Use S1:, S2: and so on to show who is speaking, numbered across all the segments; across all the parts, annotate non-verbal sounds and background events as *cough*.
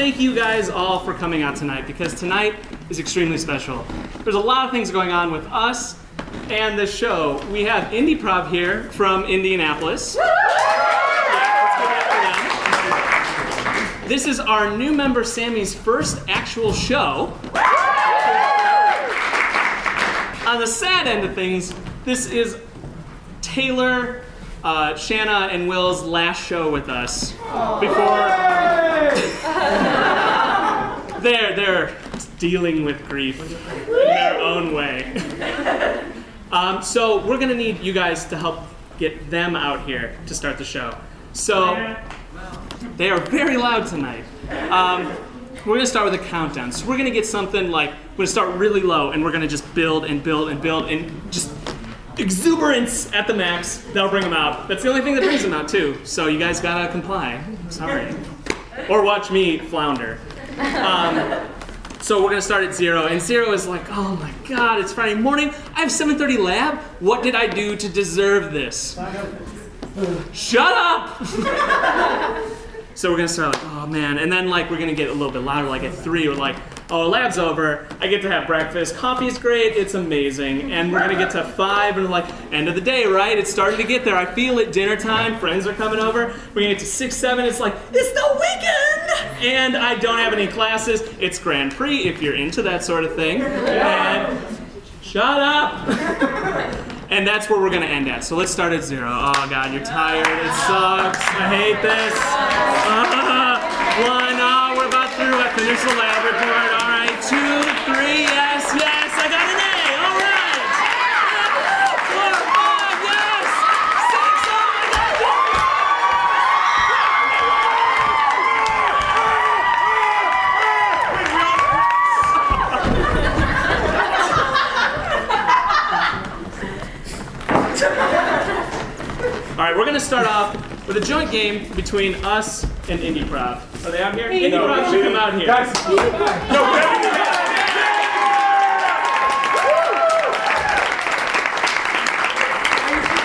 S1: thank you guys all for coming out tonight because tonight is extremely special. There's a lot of things going on with us and the show. We have INDYPROV here from Indianapolis. *laughs* Yeah, let's give it up for them. This is our new member Sammy's first actual show. On the sad end of things, this is Taylor, uh, Shanna, and Will's last show with us before *laughs* they're they're dealing with grief in their own way. *laughs* Um, so we're gonna need you guys to help get them out here to start the show. So they are very loud tonight. Um, we're gonna start with a countdown. So we're gonna get something like we're gonna start really low, and we're gonna just build and build and build and just exuberance at the max. That'll bring them out. That's the only thing that brings them out too. So you guys gotta comply. Sorry. Or watch me flounder. Um, so we're gonna start at zero, and zero is like, oh my god, it's Friday morning. I have 7:30 lab. What did I do to deserve this? Shut up! *laughs* so we're gonna start like, oh man, and then like we're gonna get a little bit louder. Like at three, we're like, oh, lab's over. I get to have breakfast. Coffee's great. It's amazing. And we're gonna get to five, and we're like, end of the day, right? It's starting to get there. I feel it. Dinner time. Friends are coming over. We're gonna get to six, seven. It's like, it's the weekend, and I don't have any classes. It's Grand Prix if you're into that sort of thing. And shut up. *laughs* And that's where we're gonna end at. So let's start at zero. Oh God, you're tired. It sucks. I hate this. Ah, one. Oh, we're about through. I finished the lab report. All right. Two, three. Yes, right, we're gonna start off with a joint game between us and INDYPROV. Are they out here? INDYPROV should come out here.
S2: Guys,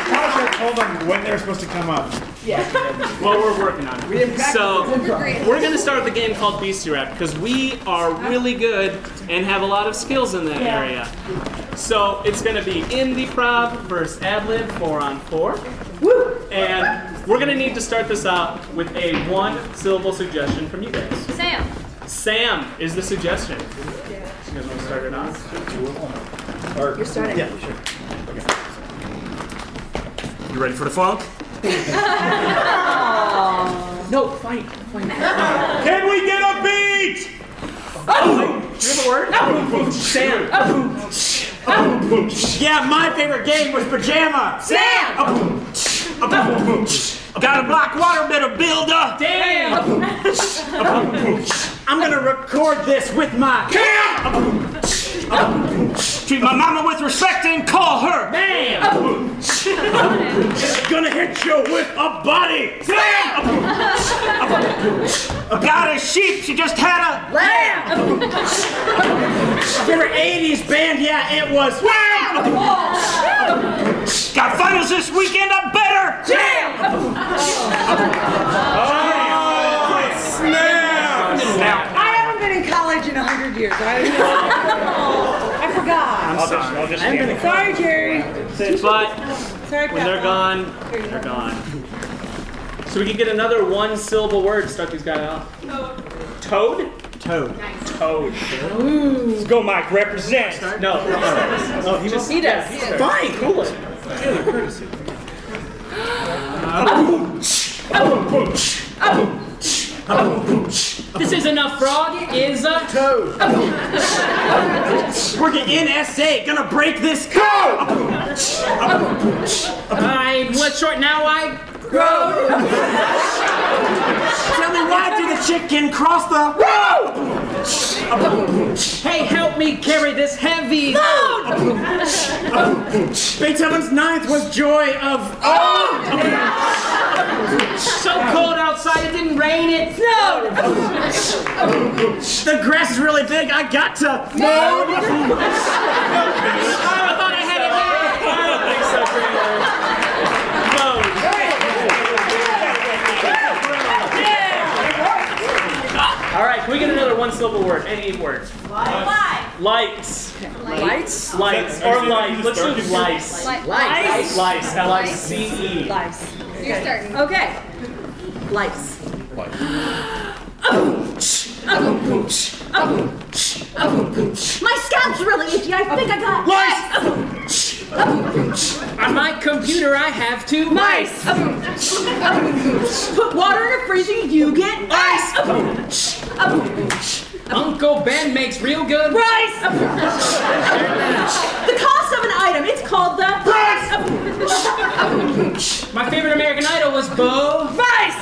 S2: Tasha told them when they're supposed to come up. Yeah.
S1: Well, we're working on it. So we're gonna start with a game called Beastie Rap because we are really good and have a lot of skills in that area. So it's gonna be INDYPROV versus Adlib four on four. And we're gonna need to start this out with a one syllable suggestion from you guys.
S3: Sam.
S1: Sam is the suggestion. You guys want to start it off?
S4: You're starting.
S2: Yeah, sure.
S1: You ready for the funk? *laughs* no, fight.
S2: Can we get a beat?
S1: Do you have a word? Oh! Sam.
S5: Yeah, my favorite game was pajama.
S3: Sam.
S5: Got a black water metal builder.
S1: Damn.
S5: I'm gonna record this with my cam. Treat my mama with respect and call her.
S1: Damn.
S5: Gonna hit you with a body. Got a sheep. She just had a
S3: Lamb.
S5: favorite 80s band. Yeah, it was Wham. Got finals this weekend. I'm better.
S2: Oh, snap!
S4: I haven't been 100 years. I, *laughs* I forgot.
S2: I'm sorry. I'll just
S4: sorry, Jerry.
S1: But
S4: sorry,
S1: when they're gone, they're gone. So we can get another one syllable word. Start these guys off. Toad.
S5: Toad. Nice.
S1: Toad. Ooh.
S5: Let's go, Mike. Represent.
S1: No.
S2: no he, just,
S4: he does. He does.
S1: Fine. Cool it. Courtesy. Boom. Boom. Boom. This is enough frog is a toad.
S5: We're getting NSA. Gonna break this code.
S1: I'm what's short now I
S5: Tell me why did the chicken cross the road?
S1: Hey help me carry this heavy load.
S5: Beethoven's ninth was joy of oh.
S1: So cold outside it didn't rain it snowed.
S5: The grass is really big. I got to.
S1: I thought I had it there. I don't think so, Taylor. Toad. Syllable word. Any word.
S6: Light.
S1: Lights.
S3: Lights?
S1: Lights. Or light. Let's do lice.
S6: Light.
S3: Lice.
S1: Lice. L I C E.
S3: Lice.
S6: You're starting.
S3: Okay. Lice. My scalp's really itchy. I think I got
S7: On my computer, I have two
S3: mice. Put water in a freezer, you get ice.
S7: Uncle Ben makes real good
S3: Rice. The cost of an item, it's called the price.
S7: My favorite American Idol was Bo.
S3: Rice.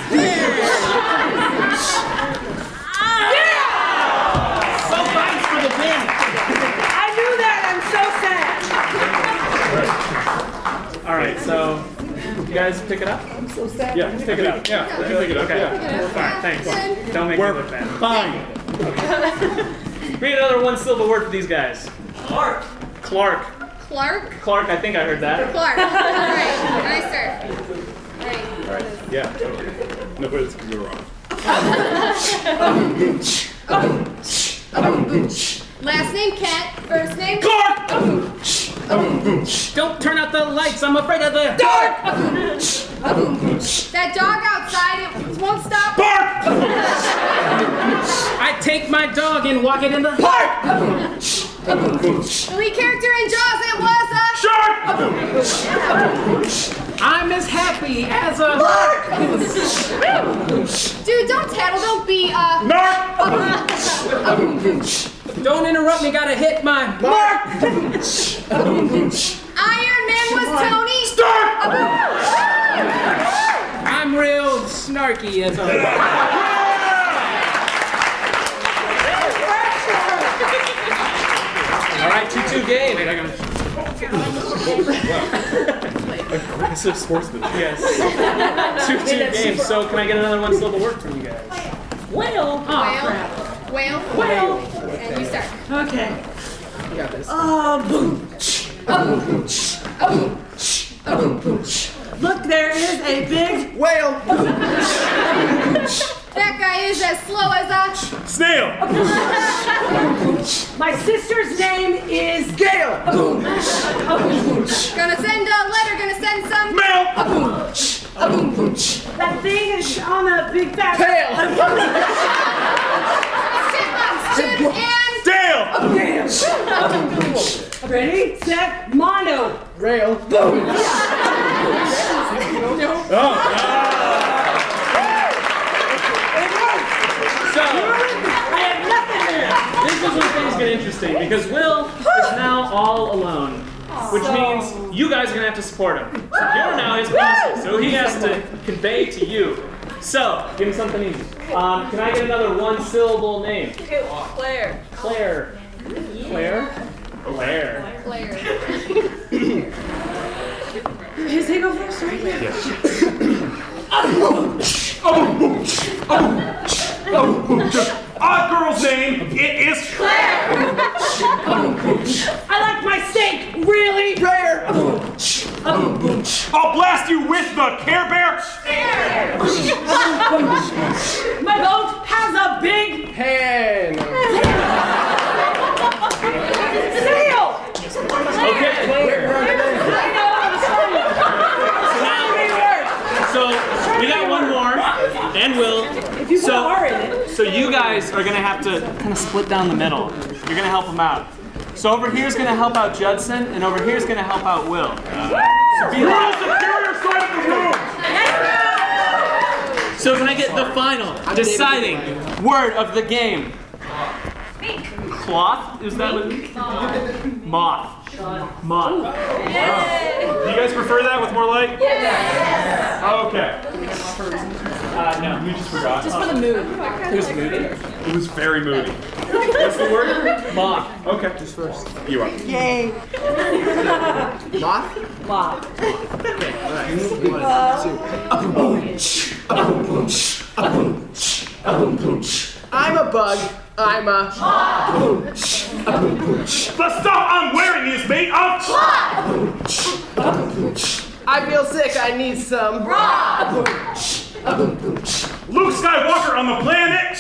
S7: So thanks for the win.
S3: I knew that. I'm so sad.
S1: All right. So you guys pick it up.
S3: I'm so sad.
S2: Yeah, pick it up. Yeah, we can pick it up.
S1: Okay.
S2: Yeah.
S1: Fine. Thanks. Don't make me look bad.
S2: Fine. *laughs*
S1: Read another one syllable word for these guys. Clark. Clark.
S6: Clark.
S1: Clark. I think I heard that.
S6: Clark. All right. Can I start? Right.
S2: All right. Yeah. Totally. No, but it's you're wrong.
S6: Last name Kent. First name
S7: Clark! Oh. Don't turn out the lights. I'm afraid of the dark.
S6: That dog outside it won't stop.
S7: Bark! I take my dog and walk it in the park.
S6: The lead character in Jaws. It was a
S7: Shark! I'm as happy as a lark.
S6: dude. Don't tattle. Don't be uh.
S7: Nark! *laughs* Don't interrupt me. Gotta hit my mark.
S6: Iron Man was Tony.
S7: Stark! I'm real snarky as a
S1: All right. Two-two game. *laughs*
S2: Aggressive sportsman.
S1: Yes. *laughs* Two-two game. So can I get another one syllable word from you guys?
S3: Whale.
S6: Whale. Whale.
S3: Whale.
S6: And you start.
S3: Okay. Got this. Uh, boom. Look, there is a big
S7: whale. *laughs*
S6: That guy is as slow as a.
S2: Snail. *laughs*
S3: My sister's name is
S7: Gail.
S6: Gonna send a letter. Gonna send some.
S7: Mail.
S3: that thing is on a big fat
S6: Chipmunks. And.
S2: Dale.
S3: Ready, set, mono.
S7: Rail.
S1: Oh, so
S3: I have nothing there.
S1: this where things get interesting because Will is now all alone, which means you guys are gonna have to support him. So you're now his boss, so he has to convey to you. So give him something easy. Um, can I get another one-syllable name?
S3: Claire.
S1: Claire. Claire. Claire.
S6: Claire.
S3: His he go first, right? *laughs*
S2: Oh, Our girl's name, it is Claire.
S3: I like my steak really rare.
S2: I'll blast you with the Care Bear.
S3: My boat has a big
S7: Hand.
S3: sail.
S1: Okay.
S3: I know, I'm sorry.
S1: So we got one more, and Will.
S3: If you put
S1: So-
S3: R in it.
S1: So you guys are gonna have to kind of split down the middle. You're gonna help them out. So over here's gonna help out Judson, and over here's gonna help out Will. So be like-
S2: Superior side of the room.
S1: So can I get the final, deciding word of the game? Cloth? Is that what? Moth. Moth.
S2: Do you guys prefer that with more light? Yes. Okay.
S1: Uh, no.
S2: We just forgot.
S3: Just for the mood.
S1: It was moody.
S2: It was very moody. What's the word?
S1: Moth.
S2: Okay. Just first. You are.
S3: Yay.
S7: Moth. Moth.
S3: Wow.
S7: I'm a bug. I'm a.
S2: The stuff I'm wearing is made of.
S7: I feel sick. I need some. Luke Skywalker on the planet.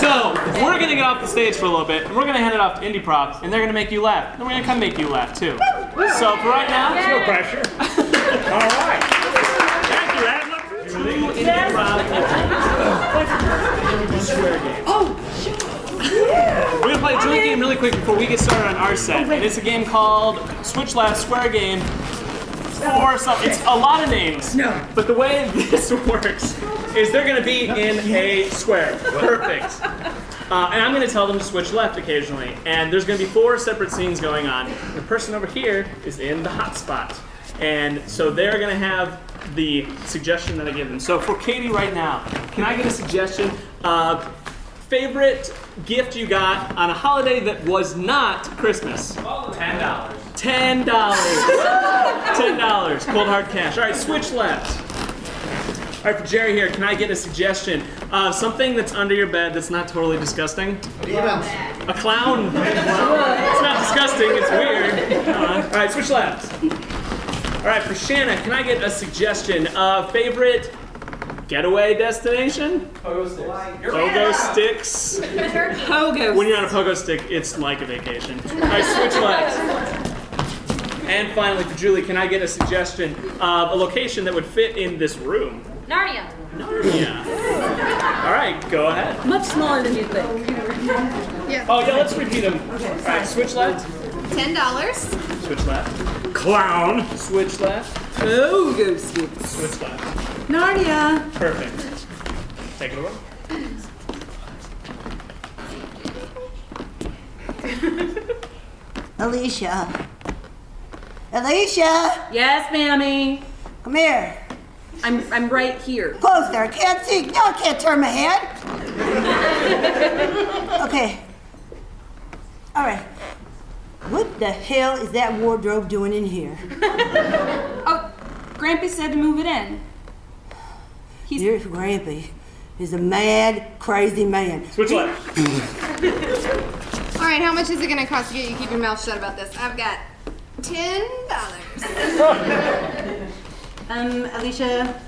S1: So, we're gonna get off the stage for a little bit, and we're gonna hand it off to Indie Props, and they're gonna make you laugh. And we're gonna come make you laugh too. So, for right now,
S7: No pressure. *laughs* All right. Thank you, Adler.
S1: INDYPROV. We're gonna play a joint game really quick before we get started on our set. And it's a game called Switch Left Square Game. Or something. It's a lot of names.
S8: No.
S1: But the way *laughs* this works is they're gonna be in a square. Perfect. Uh, and I'm going to tell them to switch left occasionally. And there's going to be four separate scenes going on. The person over here is in the hot spot. And so they're going to have the suggestion that I give them. So for Katie right now, can I get a suggestion of favorite gift you got on a holiday that was not Christmas?
S2: Ten dollars.
S1: Ten dollars. Ten dollars. Cold hard cash. All right, switch left. All right, for Jerry here, can I get a suggestion of something that's under your bed that's not totally disgusting? A clown. it's not disgusting. It's weird. Uh, all right, switch left. All right, for Shanna, can I get a suggestion of favorite getaway destination? Pogo sticks.
S8: Pogo. sticks.
S1: When you're on a pogo stick, it's like a vacation. All right, switch left. And finally, for Julie, can I get a suggestion of a location that would fit in this room?
S6: Narnia.
S1: Narnia. All right, go ahead.
S8: Much smaller than you think. Yeah.
S1: Oh yeah, let's repeat them. All right, switch left.
S6: Ten dollars.
S1: Switch left.
S7: Clown.
S1: Switch left.
S8: Oh, Pogo sticks.
S1: Switch left.
S8: Narnia.
S1: Perfect. Take it away. *laughs*
S4: Alicia. Alicia,
S8: Yes, mammy.
S4: come here.
S8: I'm I'm right here.
S4: Close there. I can't see. No, I can't turn my head. *laughs* okay. All right. What the hell is that wardrobe doing in here? *laughs*
S9: Oh, Grampy said to move it in. He's
S4: Your Grampy is a mad, crazy man.
S1: Switch left.
S6: All right, how much is it gonna cost to get you to keep your mouth shut about this? I've got ten dollars. *laughs*
S4: Um, Alicia,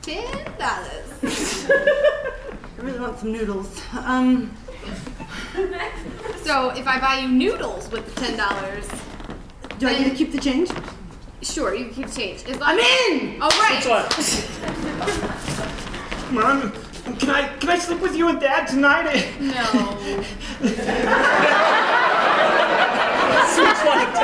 S6: Ten dollars.
S4: I really want some noodles. Um, *laughs*
S6: So if I buy you noodles with the ten dollars,
S4: do I get to keep the change?
S6: sure, you can keep change. As long
S4: I'm
S6: as-
S4: in!
S6: All right.
S1: Switch left.
S7: Mom, can I can I sleep with you and Dad tonight? *laughs*
S6: No.
S1: Switch left.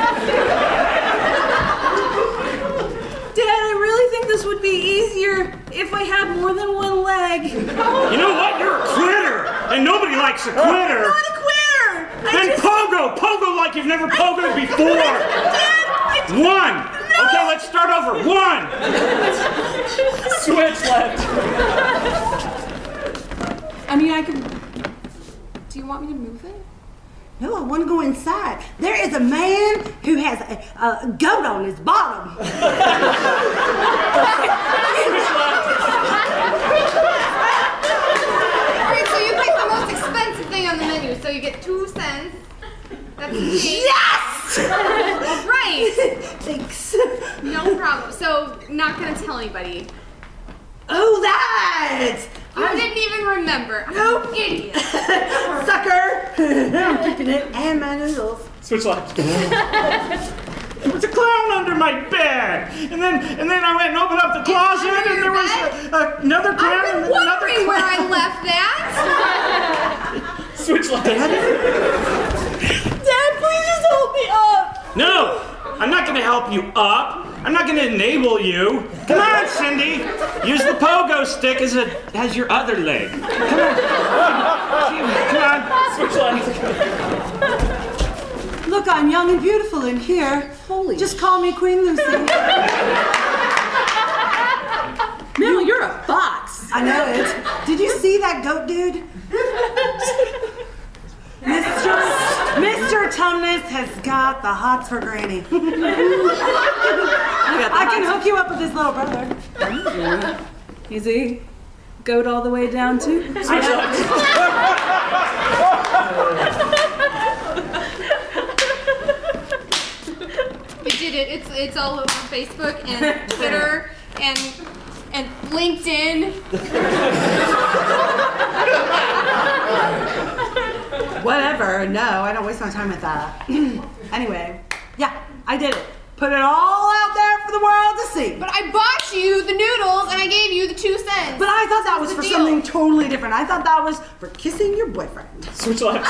S8: Dad, I really think this would be easier if I had more than one leg.
S7: You know what? You're a quitter, and nobody likes a quitter.
S8: Not a quitter. I
S7: Then
S8: just,
S7: pogo, pogo like you've never pogoed before. *laughs*
S8: Dad, I
S7: One. Okay, let's start over. One.
S1: Switch left.
S9: I mean, I could. Do you want me to move it?
S4: No, I want to go inside. There is a man who has a, a goat on his bottom. *laughs*
S6: Right, so you pick the most expensive thing on the menu, so you get two cents. That's yes. All right. *laughs*
S4: Thanks.
S6: No problem. So not gonna tell anybody.
S4: Oh, that!
S6: You didn't even remember.
S4: Nope.
S6: Idiot. *laughs*
S4: Sucker! *laughs* I'm keeping it and my noodles.
S1: Switch left.
S7: There was a clown under my bed, and then and then I went and opened up the closet,
S6: under
S7: and
S6: your
S7: there was
S6: bed?
S7: a, a, another clown
S6: I've
S7: and
S6: been
S7: another
S6: wondering where I left that. *laughs*
S1: Switch left.
S8: Dad, please just hold me up.
S7: No, I'm not going to help you up. I'm not going to enable you. Come on, Cindy. Use the pogo stick as a as your other leg. Come on. Come on.
S1: Switch left.
S4: Look, I'm young and beautiful in here.
S8: Holy
S4: Just call me Queen Lucy.
S8: Mel, you're a fox.
S4: I know it. Did you see that goat dude? Mr. Mr. Tumnus has got the hots for Granny. *laughs*
S8: I got the
S4: I can hook you up with his little brother.
S8: Mm-hmm.
S4: Is he goat all the way down to.
S6: We did it. It's it's all over Facebook and Twitter and and LinkedIn. *laughs*
S4: Whatever. No, I don't waste my time with that. *clears throat* anyway, yeah, I did it. Put it all out there for the world to see.
S6: But I bought you the noodles and I gave you the two cents.
S4: But I thought that was
S6: The
S4: for
S6: deal.
S4: something totally different. I thought that was for kissing your boyfriend.
S1: Switch left.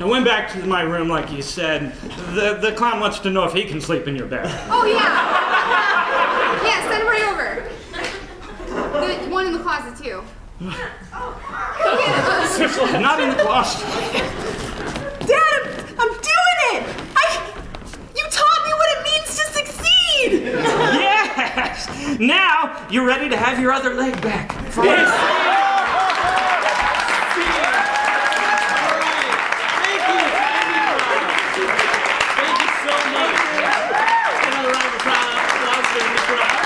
S7: I went back to my room like you said. The, the clown wants to know if he can sleep in your bed.
S6: Oh yeah. Yeah, send him right over. The one in the closet too. Go *laughs* get *laughs* him.
S7: Not in the closet.
S4: Dad, I'm, I'm doing it! I, you taught me what it means to succeed!
S7: Yes! Now you're ready to have your other leg back.
S2: Thank you. Thank you so much.
S1: Another round of applause for the crowd.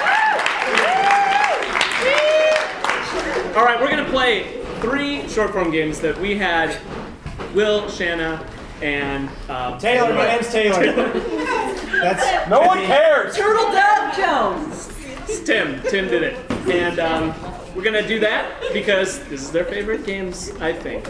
S1: All right, we're gonna play three short form games that we had. Will, Shanna, and um,
S2: Taylor, my name's Taylor. *laughs* That's *laughs* no one cares.
S4: Turtle Dove Jones!
S1: It's Tim. Tim did it, and um, we're gonna do that because this is their favorite games, I think.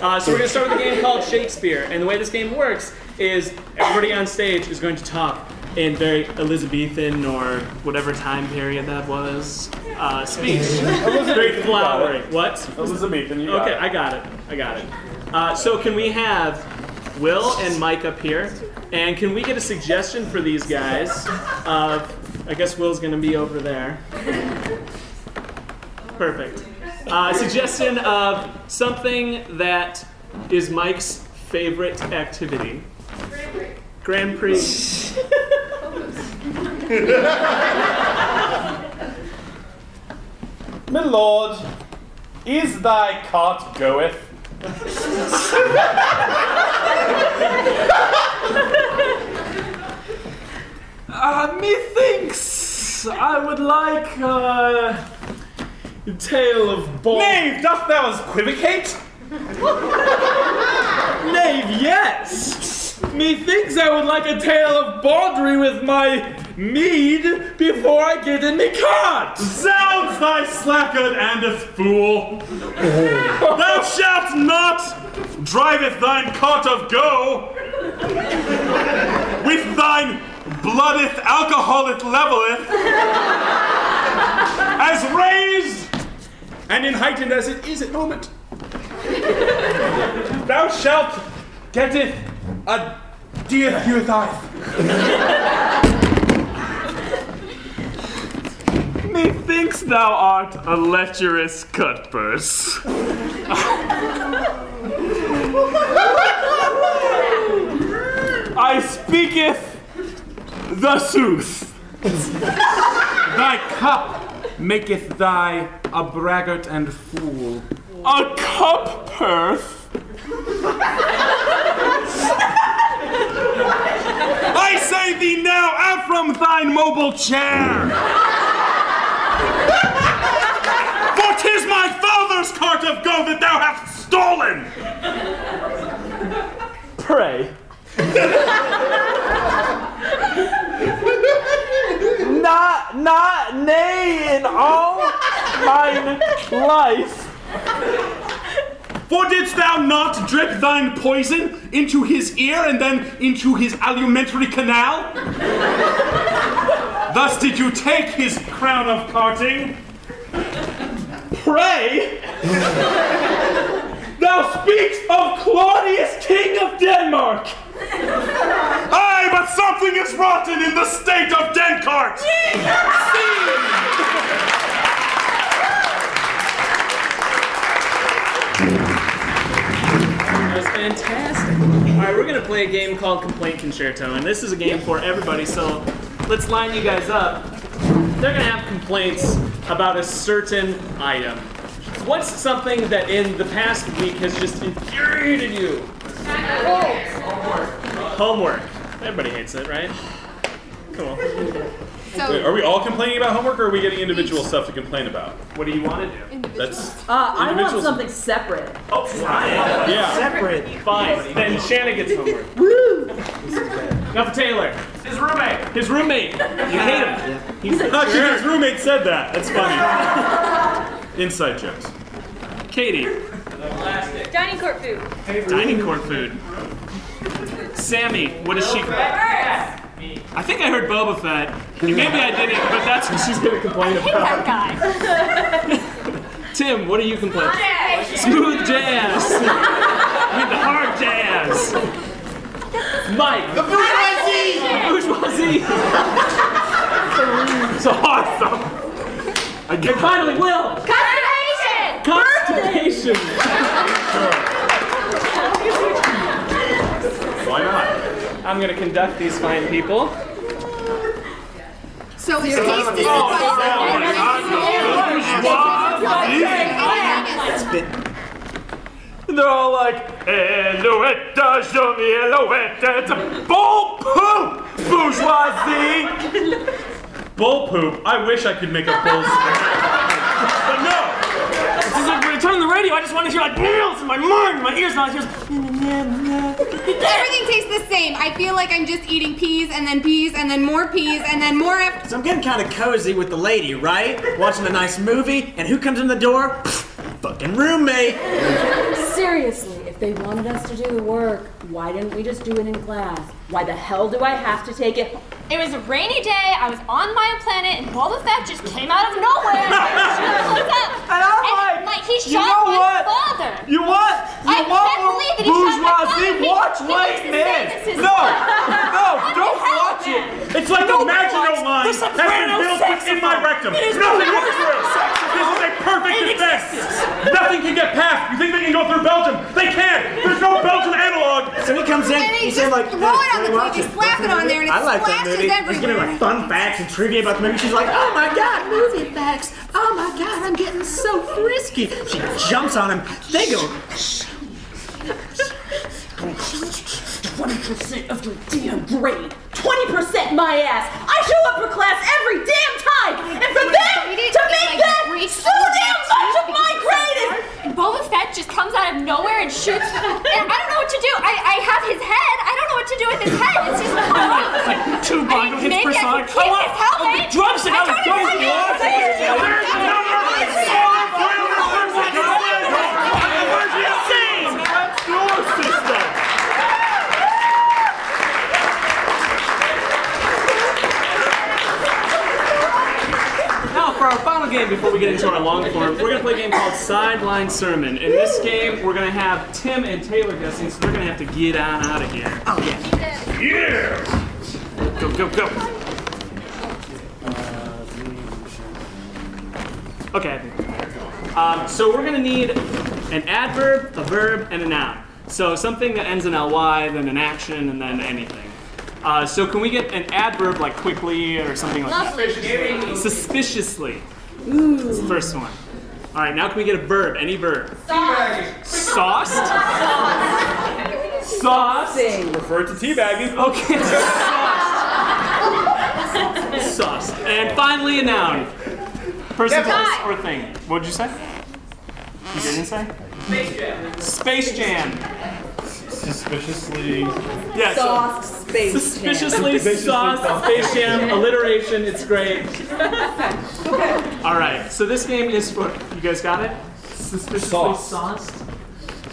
S1: Uh, so we're gonna start with a game called Shakespeare, and the way this game works is everybody on stage is going to talk in very Elizabethan or whatever time period that was uh, speech. very flowery. What?
S2: Elizabethan, you got
S1: Okay,
S2: it.
S1: I got it. I got it. Uh, so can we have Will and Mike up here? And can we get a suggestion for these guys of, I guess Will's gonna be over there. Perfect. Uh, suggestion of something that is Mike's favorite activity. Grand Prix. *laughs* *laughs*
S2: My lord, is thy cart goeth?
S10: Uh, *laughs* methinks I would like uh, a tale of ball.
S2: Knave, dost thou equivocate? *laughs*
S10: Knave, yes. Methinks I would like a tale of bawdry with my mead before I get in me cart.
S2: Zounds, thy slackard andeth fool! Thou shalt not driveth thine cart of go with thine bloodeth alcoholeth leveleth as raised and in heightened as it is at moment. Thou shalt getteth a dear Hughtithe.
S10: Methinks thou art a lecherous cutpurse. I speaketh the sooth.
S2: Thy cup maketh thy a braggart and fool.
S10: A cup purse.
S2: I say thee now out from thine mobile chair! 'Tis my father's cart of gold that thou hast stolen!
S10: Pray. not, not, nay, in all mine life.
S2: For didst thou not drip thine poison into his ear and then into his alimentary canal? Thus did you take his crown of carting.
S10: Pray. Thou speaks of Claudius, King of Denmark.
S2: Aye, but something is rotten in the state of Denkart!
S1: That was fantastic. All right, we're gonna play a game called Complaint Concerto, and this is a game for everybody. So let's line you guys up. They're gonna have complaints about a certain item. What's something that in the past week has just infuriated you? Homework. Homework. Everybody hates it, right? Cool.
S6: So
S2: Wait, are we all complaining about homework, or are we getting individual stuff to complain about?
S1: What do you want to do?
S2: That's
S3: Uh, I want
S2: Individuals-
S3: something separate.
S1: Oh, fine.
S2: yeah.
S11: Separate.
S1: Fine. Then Shanna gets homework. Woo! Now the Taylor. His roommate. His roommate. You hate him. He's a
S2: Actually,
S1: jerk.
S2: his roommate said that. That's funny. *laughs* Inside jokes.
S1: Katie.
S9: Dining court food.
S1: Dining court food. Sammy, what is she? I think I heard Boba Fett. Maybe I didn't, but that's what she's gonna complain about.
S9: That guy.
S1: Tim, what are you complaining? About? Smooth jazz. *laughs* I mean the hard jazz. Mike. The bourgeoisie. The bourgeoisie. so awesome. And finally, Will.
S9: Constipation.
S1: Constipation.
S2: Why not?
S1: I'm gonna conduct these fine people.
S6: So is taste is
S2: They're all like, Elouette, show me Elouette. It's a bull poop, bourgeoisie. bull poop. I wish I could make a bull But no.
S11: This is like when I turn on the radio, I just want to hear like nails in my mind, my ears, not just.
S6: Everything tastes the same. I feel like I'm just eating peas and then peas and then more peas and then more. After-
S5: So I'm getting kind of cozy with the lady, right? Watching a nice movie, and who comes in the door? Fucking roommate.
S3: Seriously, if they wanted us to do the work, why didn't we just do it in class? Why the hell do I have to take it?
S9: It was a rainy day. I was on my planet, and Boba Fett just came out of nowhere. What's *laughs* up?
S11: And I'm
S9: And,
S11: like,
S9: like he
S11: you
S9: shot
S11: know
S9: my
S11: what?
S9: father.
S11: You what? You
S9: I
S11: want
S9: can't believe that he shot my
S11: bourgeoisie?
S9: father. He-
S11: Watch
S9: he
S11: White
S9: thinks the
S11: Men.
S9: same as his
S11: No, no, don't
S9: the hell
S11: watch it.
S2: It's like the Maginot line
S11: The
S2: has been
S11: Sopranos
S2: built within my rectum.
S11: It is
S2: Nothing
S11: the
S2: is through. This is a perfect defense. Nothing can get past. You think they can go through Belgium? They can't. There's no Belgian analog.
S5: So he comes in,
S6: And
S5: he
S6: he just
S5: like,
S6: throw it on the
S5: watch
S6: plate, slap it on there, and it
S5: I like that
S6: splashes
S5: movie. He's giving
S6: everywhere.
S5: like fun facts and trivia about the movie. She's like, oh my god, movie facts. Oh my god, I'm getting so frisky. She jumps on him. They go.
S3: 20% of your damn grade. 20% my ass. I show up for class every damn time. And for them to make that so damn much of my grade is.
S9: And Boba Fett just comes out of nowhere and shoots. *laughs* And I don't know what to do. I, I have his head. I don't know what to do with his head. It's just *laughs* like
S11: Two bundle hits
S9: maybe
S11: per
S9: I keep his helmet.
S11: Drugs and
S9: I
S11: other
S9: don't
S11: drugs.
S9: understand.
S2: That's
S1: for our final game before we get into our long form, we're gonna play a game called Sideline Sermon. In this game, we're gonna have Tim and Taylor guessing, so they're gonna have to get on out of here.
S5: Oh yeah.
S2: Yeah.
S1: Go, go, go. Okay. Um, so we're gonna need an adverb, a verb, and a noun. So something that ends in ly, then an action, and then anything. Uh, so can we get an adverb like quickly or something like that? Suspiciously. That's the first one. All right, now can we get a verb? Any verb? Sauced. Sauced.
S2: Refer to teabagging.
S1: Okay. Sauced. Sauced. And finally, a noun. Person, place, or thing. What'd you say? You didn't say? Space Jam. Space Jam.
S2: Suspiciously.
S1: Yeah. so-
S3: Sauced space.
S1: Suspiciously sauced Space Jam alliteration. It's great. All right. So this game is for you guys. Got it? Suspiciously
S2: Sauced.
S1: sauced.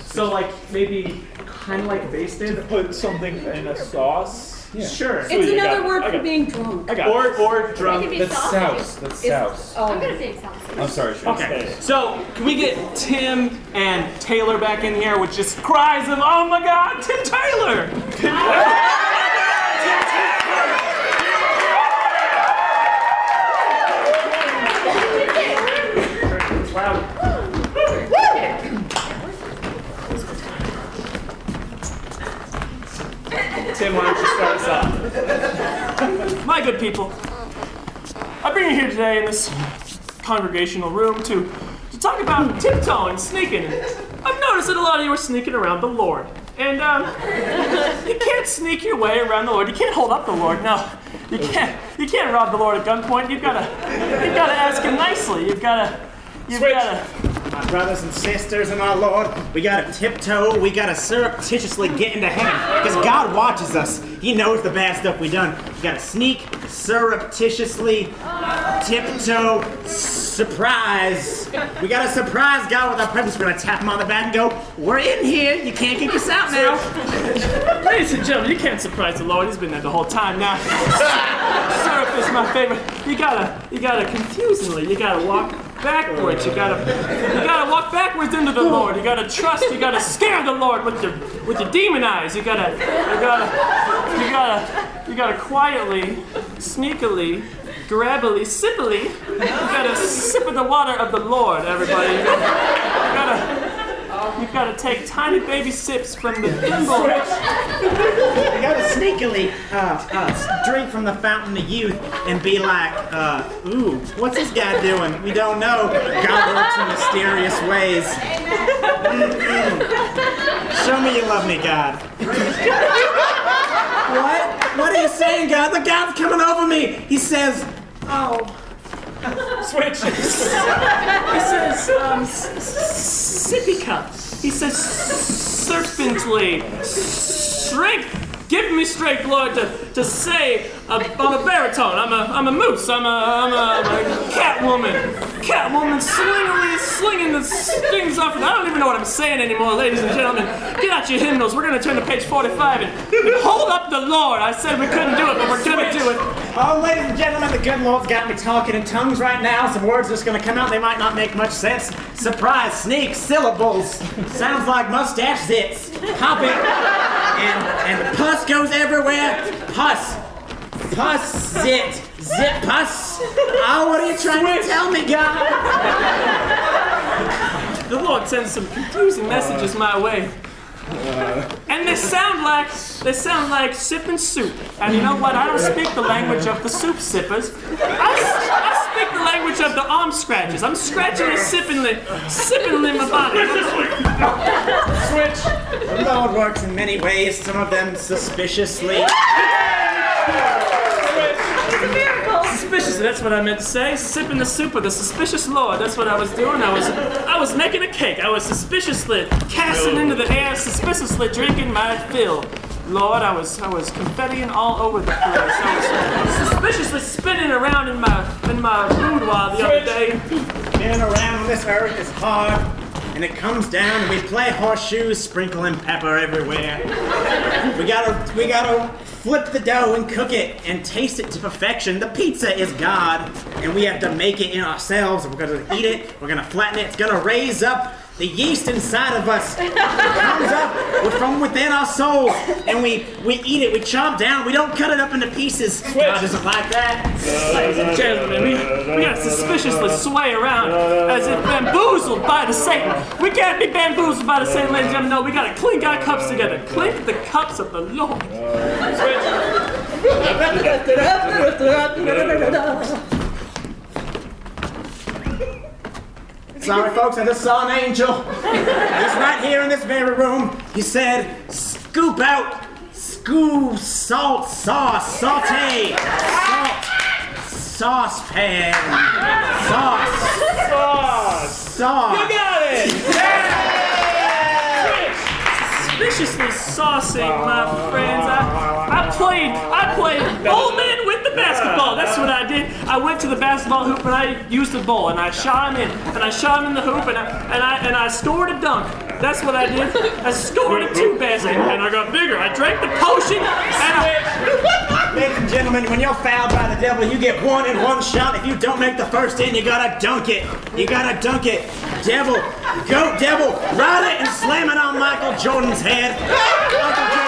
S1: So like maybe kind of like basted.
S11: Put something in a sauce.
S1: Sure.
S3: It's
S2: Sweet,
S3: another word
S2: I
S3: for being drunk.
S2: I got
S1: Or or drunk.
S9: be
S11: That's
S9: sausage.
S11: souse. That's souse.
S9: I'm gonna say souse.
S2: I'm sorry, Sean.
S1: Okay, so can we get Tim and Taylor back in here with just cries of "Oh my God, Tim Taylor!" It's *laughs* loud. Tim, why don't you start us off?
S11: My good people, I bring you here today in this congregational room to, to talk about tiptoeing, sneaking. I've noticed that a lot of you are sneaking around the Lord. And um, you can't sneak your way around the Lord. You can't hold up the Lord. No, you can't. you can't rob the Lord at gunpoint. You've gotta, you've gotta ask him nicely. You've gotta, you've
S5: Switch.
S11: gotta.
S5: My brothers and sisters and our Lord, we gotta tiptoe, we gotta surreptitiously get into heaven. Because God watches us. He knows the bad stuff we done. We gotta sneak, surreptitiously, tiptoe, surprise. We gotta surprise God with our presence. We're gonna tap him on the back and go, We're in here. You can't kick us out now. *laughs*
S11: Ladies and gentlemen, you can't surprise the Lord. He's been there the whole time now. *laughs* Syrup is my favorite. You gotta, you gotta confusingly, you gotta walk backwards. You gotta, you gotta walk backwards into the Lord. You gotta trust. You gotta scare the Lord with your, with your demon eyes. You gotta, you gotta, you gotta, you gotta quietly, sneakily, grabbily, sippily. You gotta sip of the water of the Lord, everybody. You gotta. You've got to take tiny baby sips from the thimble.
S5: We gotta sneakily uh, uh, drink from the fountain of youth and be like, uh, ooh, what's this guy doing? We don't know. God works in mysterious ways. Mm-mm. Show me you love me, God. what? What are you saying, God? The God's coming over me. He says, oh. *laughs*
S11: Switch. he says, um, sippy cup. He says, serpently, strength. Give me straight blood to, to say uh, I'm a baritone. I'm a I'm a moose. I'm a I'm a, I'm a cat woman. Cat woman slingily slinging the stings off. And I don't even know what I'm saying anymore, ladies and gentlemen. Get out your hymnals. We're gonna turn to page 45 and, hold up the Lord. I said we couldn't do it, but we're gonna do it.
S5: Oh, ladies and gentlemen, the good Lord's got me talking in tongues right now. Some words just gonna come out. They might not make much sense. Surprise, sneak, syllables. Sounds like mustache zits. Hop it. And, and pus goes everywhere. Pus. Pus, zit. Zit, pus. Oh, what are you trying to tell me, God?
S11: The Lord sends some confusing messages my way. Uh. And they sound like they sound like sipping soup. And you know what? I don't speak the language of the soup sippers. I, I speak the language of the arm scratches. I'm scratching and sipping the sipping in my body.
S5: Switch. The Lord works in many ways, some of them suspiciously.
S11: Suspicious, that's what I meant to say. Sipping the soup of the suspicious Lord. That's what I was doing. I was I was making a cake. I was suspiciously casting into the air, suspiciously drinking my fill. Lord, I was I was confettiing all over the place. I was suspiciously spinning around in my in my boudoir the other day.
S5: Being around this earth is hard, and it comes down, and we play horseshoes, sprinkling pepper everywhere. We gotta, we gotta flip the dough and cook it and taste it to perfection. The pizza is God, and we have to make it in ourselves. We're gonna eat it. We're gonna flatten it. It's gonna raise up the yeast inside of us. Comes up from within our souls, and we we eat it. We chomp down. We don't cut it up into pieces. God doesn't like that.
S11: Ladies and gentlemen, we, we gotta suspiciously sway around as if bamboozled by the Satan. We can't be bamboozled by the Satan, ladies and gentlemen. No, we gotta clink our cups together. Clink the cups of the Lord. *laughs*
S5: Sorry, folks, I just saw an angel. He's right here in this very room. He said, scoop out, scoop, salt, sauce, saute, salt, saucepan, sauce,
S2: Sauce.
S5: sauce.
S2: You got it.
S11: Suspiciously saucing, my friends. I, I played, I played bowlman with the basketball. That's what I did. I went to the basketball hoop and I used the ball and I shot him in and I shot him in the hoop and I and I and I scored a dunk. That's what I did. I scored a two basket and I got bigger. I drank the potion and I,
S5: Ladies and gentlemen, when you're fouled by the devil, you get one in one shot. If you don't make the first in, you gotta dunk it. You gotta dunk it. Devil, goat devil, ride it and slam it on Michael Jordan's head. Michael Jordan.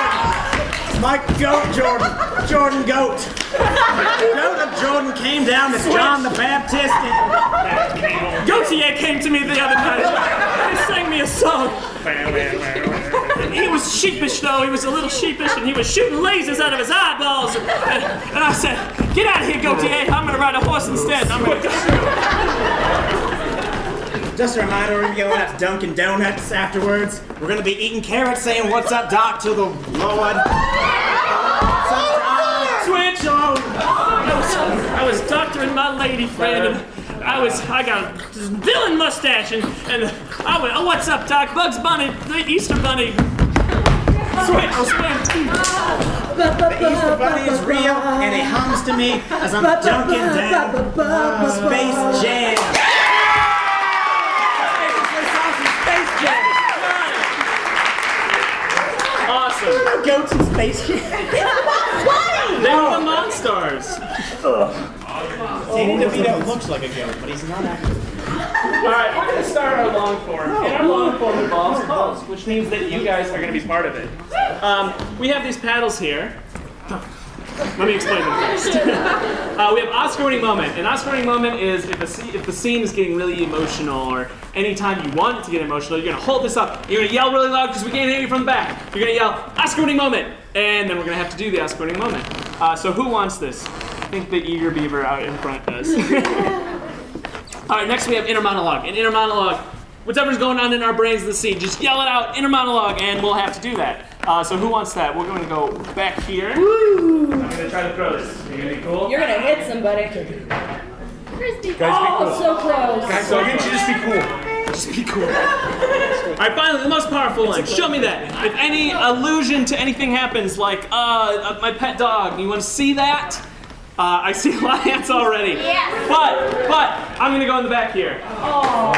S5: Mike Goat Jordan. Jordan Goat. Goat of Jordan came down to John the Baptist. And
S11: Gautier came to me the other night. He sang me a song. He was sheepish though. He was a little sheepish, and he was shooting lasers out of his eyeballs. And, and I said, "Get out of here, Gautier. I'm gonna ride a horse instead. I'm gonna."
S5: Just a reminder, we're gonna be going out to Dunkin' Donuts afterwards. We're gonna be eating carrots, saying "What's up, Doc?" to the Lord. Sometimes-
S11: Switch.
S5: Angelo!
S11: I was, I was doctoring my lady friend, and I was, I got a villain mustache, and, and I went, oh, what's up, Doc? Bugs Bunny, the Easter Bunny. Switch, switch.
S5: The Easter Bunny is real, and it hums to me as I'm dunking down Space Jam.
S11: Awesome.
S5: Goats in Space Jam. *laughs*
S11: They were the Monstars.
S5: Danny DeVito looks like a goat, but he's not actually.
S1: All right, we're going to start our long form. And our long form involves calls, which means that you guys are going to be part of it. Um, we have these paddles here. Let me explain them first. *laughs* uh, we have Oscar winning moment. An Oscar winning moment is if, a if the scene is getting really emotional or anytime you want it to get emotional, you're to hold this up. You're to yell really loud because we can't hear you from the back. You're to yell, Oscar winning moment. And then we're to have to do the Oscar winning moment. Uh, so who wants this? I think the eager beaver out in front does. *laughs* All right, next we have inner monologue. In inner monologue, whatever's going on in our brains of the scene, just yell it out, inner monologue, and we'll have to do that. Uh, so who wants that? We're going to go back here. I'm going to try to throw this. Are you going to be cool?
S3: You're gonna hit somebody.
S9: Christy.
S3: Oh, so close.
S2: Guys, why can't you just be cool?
S1: Just be cool. *laughs* All right, finally, the most powerful one. Show me that. If any allusion to anything happens, like uh, uh, my pet dog, you want to see that? Uh, I see *laughs* a lot of hands already.
S9: Yes.
S1: But, but, I'm going to go in the back here. Oh.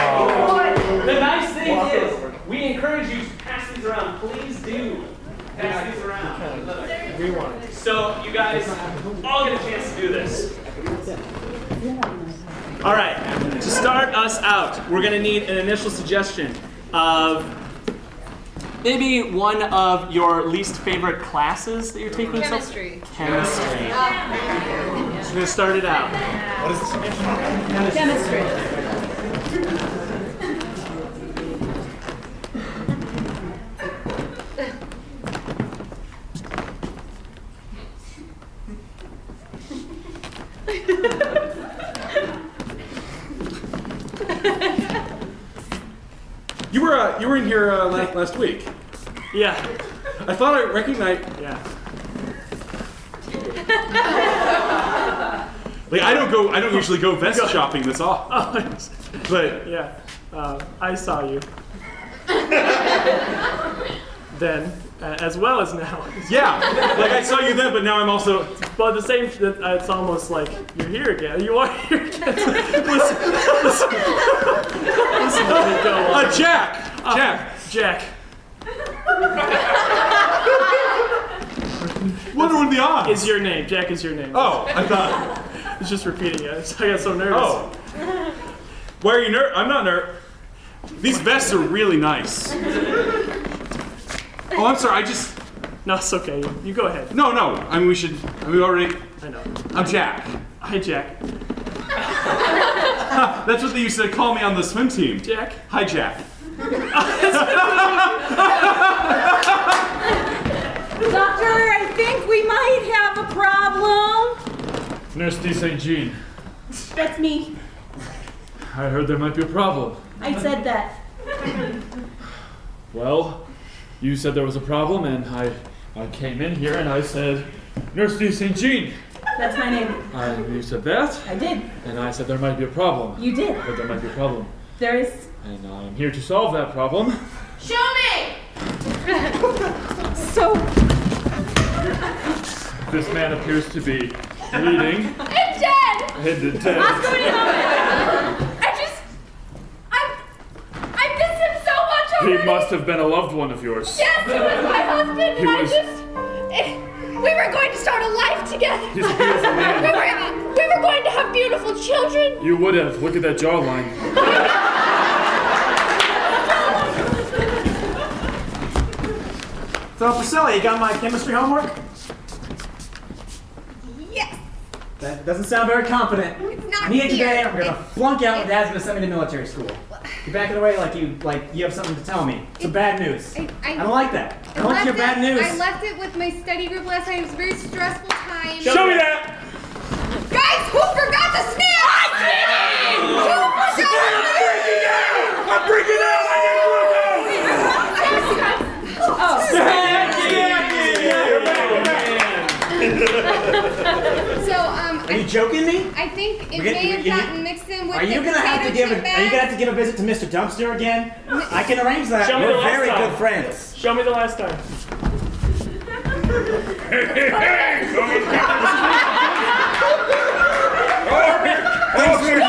S1: The nice thing is, we encourage you to pass these around. Please do pass these around. So you guys all get a chance to do this. All right, to start us out, we're going to need an initial suggestion of maybe one of your least favorite classes that you're taking. so-
S6: Chemistry.
S1: Chemistry. Just going to start it out. What is this?
S3: Chemistry. Chemistry.
S2: You were uh, you were in here uh, last, last week.
S1: Yeah,
S2: I thought I recognized.
S1: yeah. *laughs*
S2: Like I don't go. I don't usually go vest shopping this often. *laughs*
S1: Oh,
S2: But
S1: yeah. Uh, I saw you. *laughs* then, uh, as well as now.
S2: yeah, like I saw you then, but now I'm also.
S1: But the same, uh, it's almost like you're here again. You are here again. *laughs* listen, listen, listen to me go on.
S2: Uh, Jack. Jack.
S1: Jack.
S2: What are the odds?
S1: Is your name. Jack is your name.
S2: oh, I thought.
S1: It's just repeating it. I got so nervous.
S2: Oh. Why are you ner? I'm not ner. These vests are really nice. Oh, I'm sorry. I just.
S1: No, it's okay. You, you go ahead.
S2: No, no. I mean, we should. We already.
S1: I know.
S2: I'm Jack.
S1: Hi, Jack. *laughs*
S2: That's what they used to call me on the swim team.
S1: Jack.
S2: Hi, Jack. *laughs*
S3: Doctor, I think we might have a problem.
S10: Nurse D. St. Jean,
S3: That's me.
S10: I heard there might be a problem.
S3: I said that.
S10: Well, you said there was a problem, and I, I came in here and I said, Nurse D. St. Jean.
S3: That's my name.
S10: And you said that,
S3: I did.
S10: and I said there might be a problem.
S3: You did.
S10: But there might be a problem.
S3: There is.
S10: And I'm here to solve that problem.
S9: Show me. *laughs*
S3: So,
S10: This man appears to be bleeding
S9: I'm dead.
S10: and dead.
S3: Oscar, what do you know?
S9: I just. I. I miss him so much
S10: He must have been a loved one of yours.
S9: Yes, it was my husband, and
S10: He
S9: I
S10: was-
S9: just. eh, We were going to start a life together.
S10: He's a beautiful
S9: We were, we were going to have beautiful children.
S10: You would have. Look at that jawline.
S5: So, Priscilla, you got my chemistry homework?
S6: Yes.
S5: That doesn't sound very confident.
S6: It's not
S5: Me and today,
S6: here.
S5: I'm gonna
S6: It's-
S5: flunk out. and Dad's gonna send me to military school. You're backing away like you like you have something to tell me. It's, Some bad news.
S6: I- I-
S5: don't like that. I
S6: I
S5: don't like
S6: left
S5: your bad news.
S6: I left it with my study group last night. It was a very stressful time.
S2: Show me that.
S6: Guys, who forgot the snap? I did! Who forgot the
S2: I'm freaking out. I'm freaking out.
S3: oh,
S2: need glucose.
S5: joking me?
S6: I think it
S5: We're gonna-
S6: may have
S5: you- you-
S6: gotten mixed in with
S5: Are you
S6: the
S5: gonna have to give a,
S6: chip
S5: Are you gonna have to give a visit to Mr. Dumpster again? I can arrange that.
S11: Show
S5: We're very
S11: time.
S5: good friends.
S11: Show me the last time.
S5: Thanks for,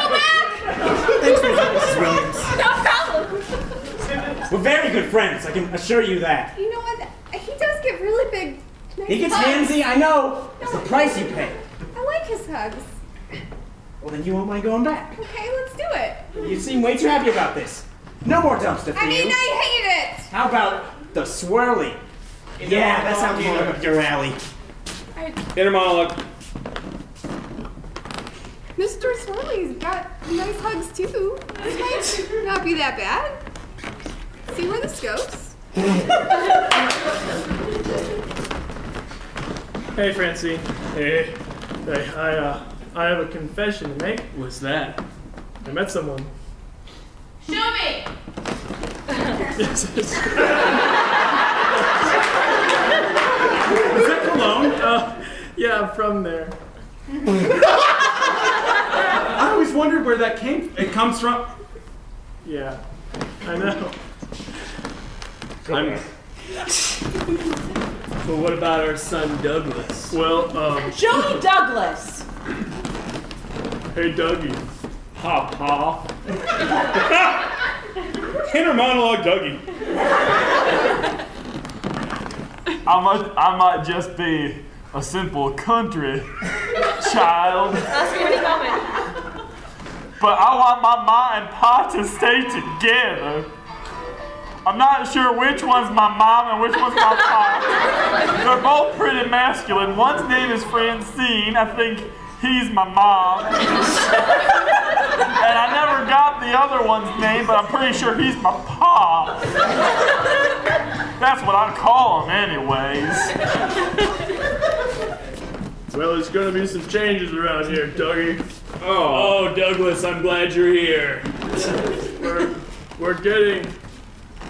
S5: thanks for that, Mrs. Williams.
S9: No problem.
S5: We're very good friends. I can assure you that.
S6: You know what? He does get really big.
S5: He gets
S6: hugs.
S5: handsy. I know. It's the price you pay.
S6: I like his hugs.
S5: Well, then you won't mind going back.
S6: Okay, let's do it.
S5: You seem way too happy about this. No more dumpster for
S6: I mean,
S5: you.
S6: I hate it.
S5: How about the swirly? Yeah, that sounds more up your alley.
S2: Inner monologue.
S6: Mr. Swirly's got nice hugs too. This might not be that bad. See where this goes.
S11: Hey, Francie. Hey. Hey, I, uh, I have a confession to make.
S1: What's that?
S11: I met someone.
S9: Show me.
S11: Yes, *laughs* yes.
S1: Is it cologne?
S11: Uh, yeah, I'm from there.
S2: I always wondered where that came. It comes from.
S11: Yeah, I know.
S2: I'm.
S1: But what about our son Douglas?
S11: Well, um,
S3: Joey Douglas.
S11: hey, Dougie.
S2: Ha ha. *laughs* Inner monologue, Dougie.
S10: I might, I might just be a simple country child,
S9: Ask me any moment.
S10: but I want my ma and pa to stay together. I'm not sure which one's my mom and which one's my *laughs* pa. They're both pretty masculine. One's name is Francine. I think he's my mom. And I never got the other one's name, but I'm pretty sure he's my pa. That's what I call him, anyways.
S11: Well, there's gonna be some changes around here, Dougie.
S1: Oh, oh Douglas, I'm glad you're here.
S11: We're, we're getting,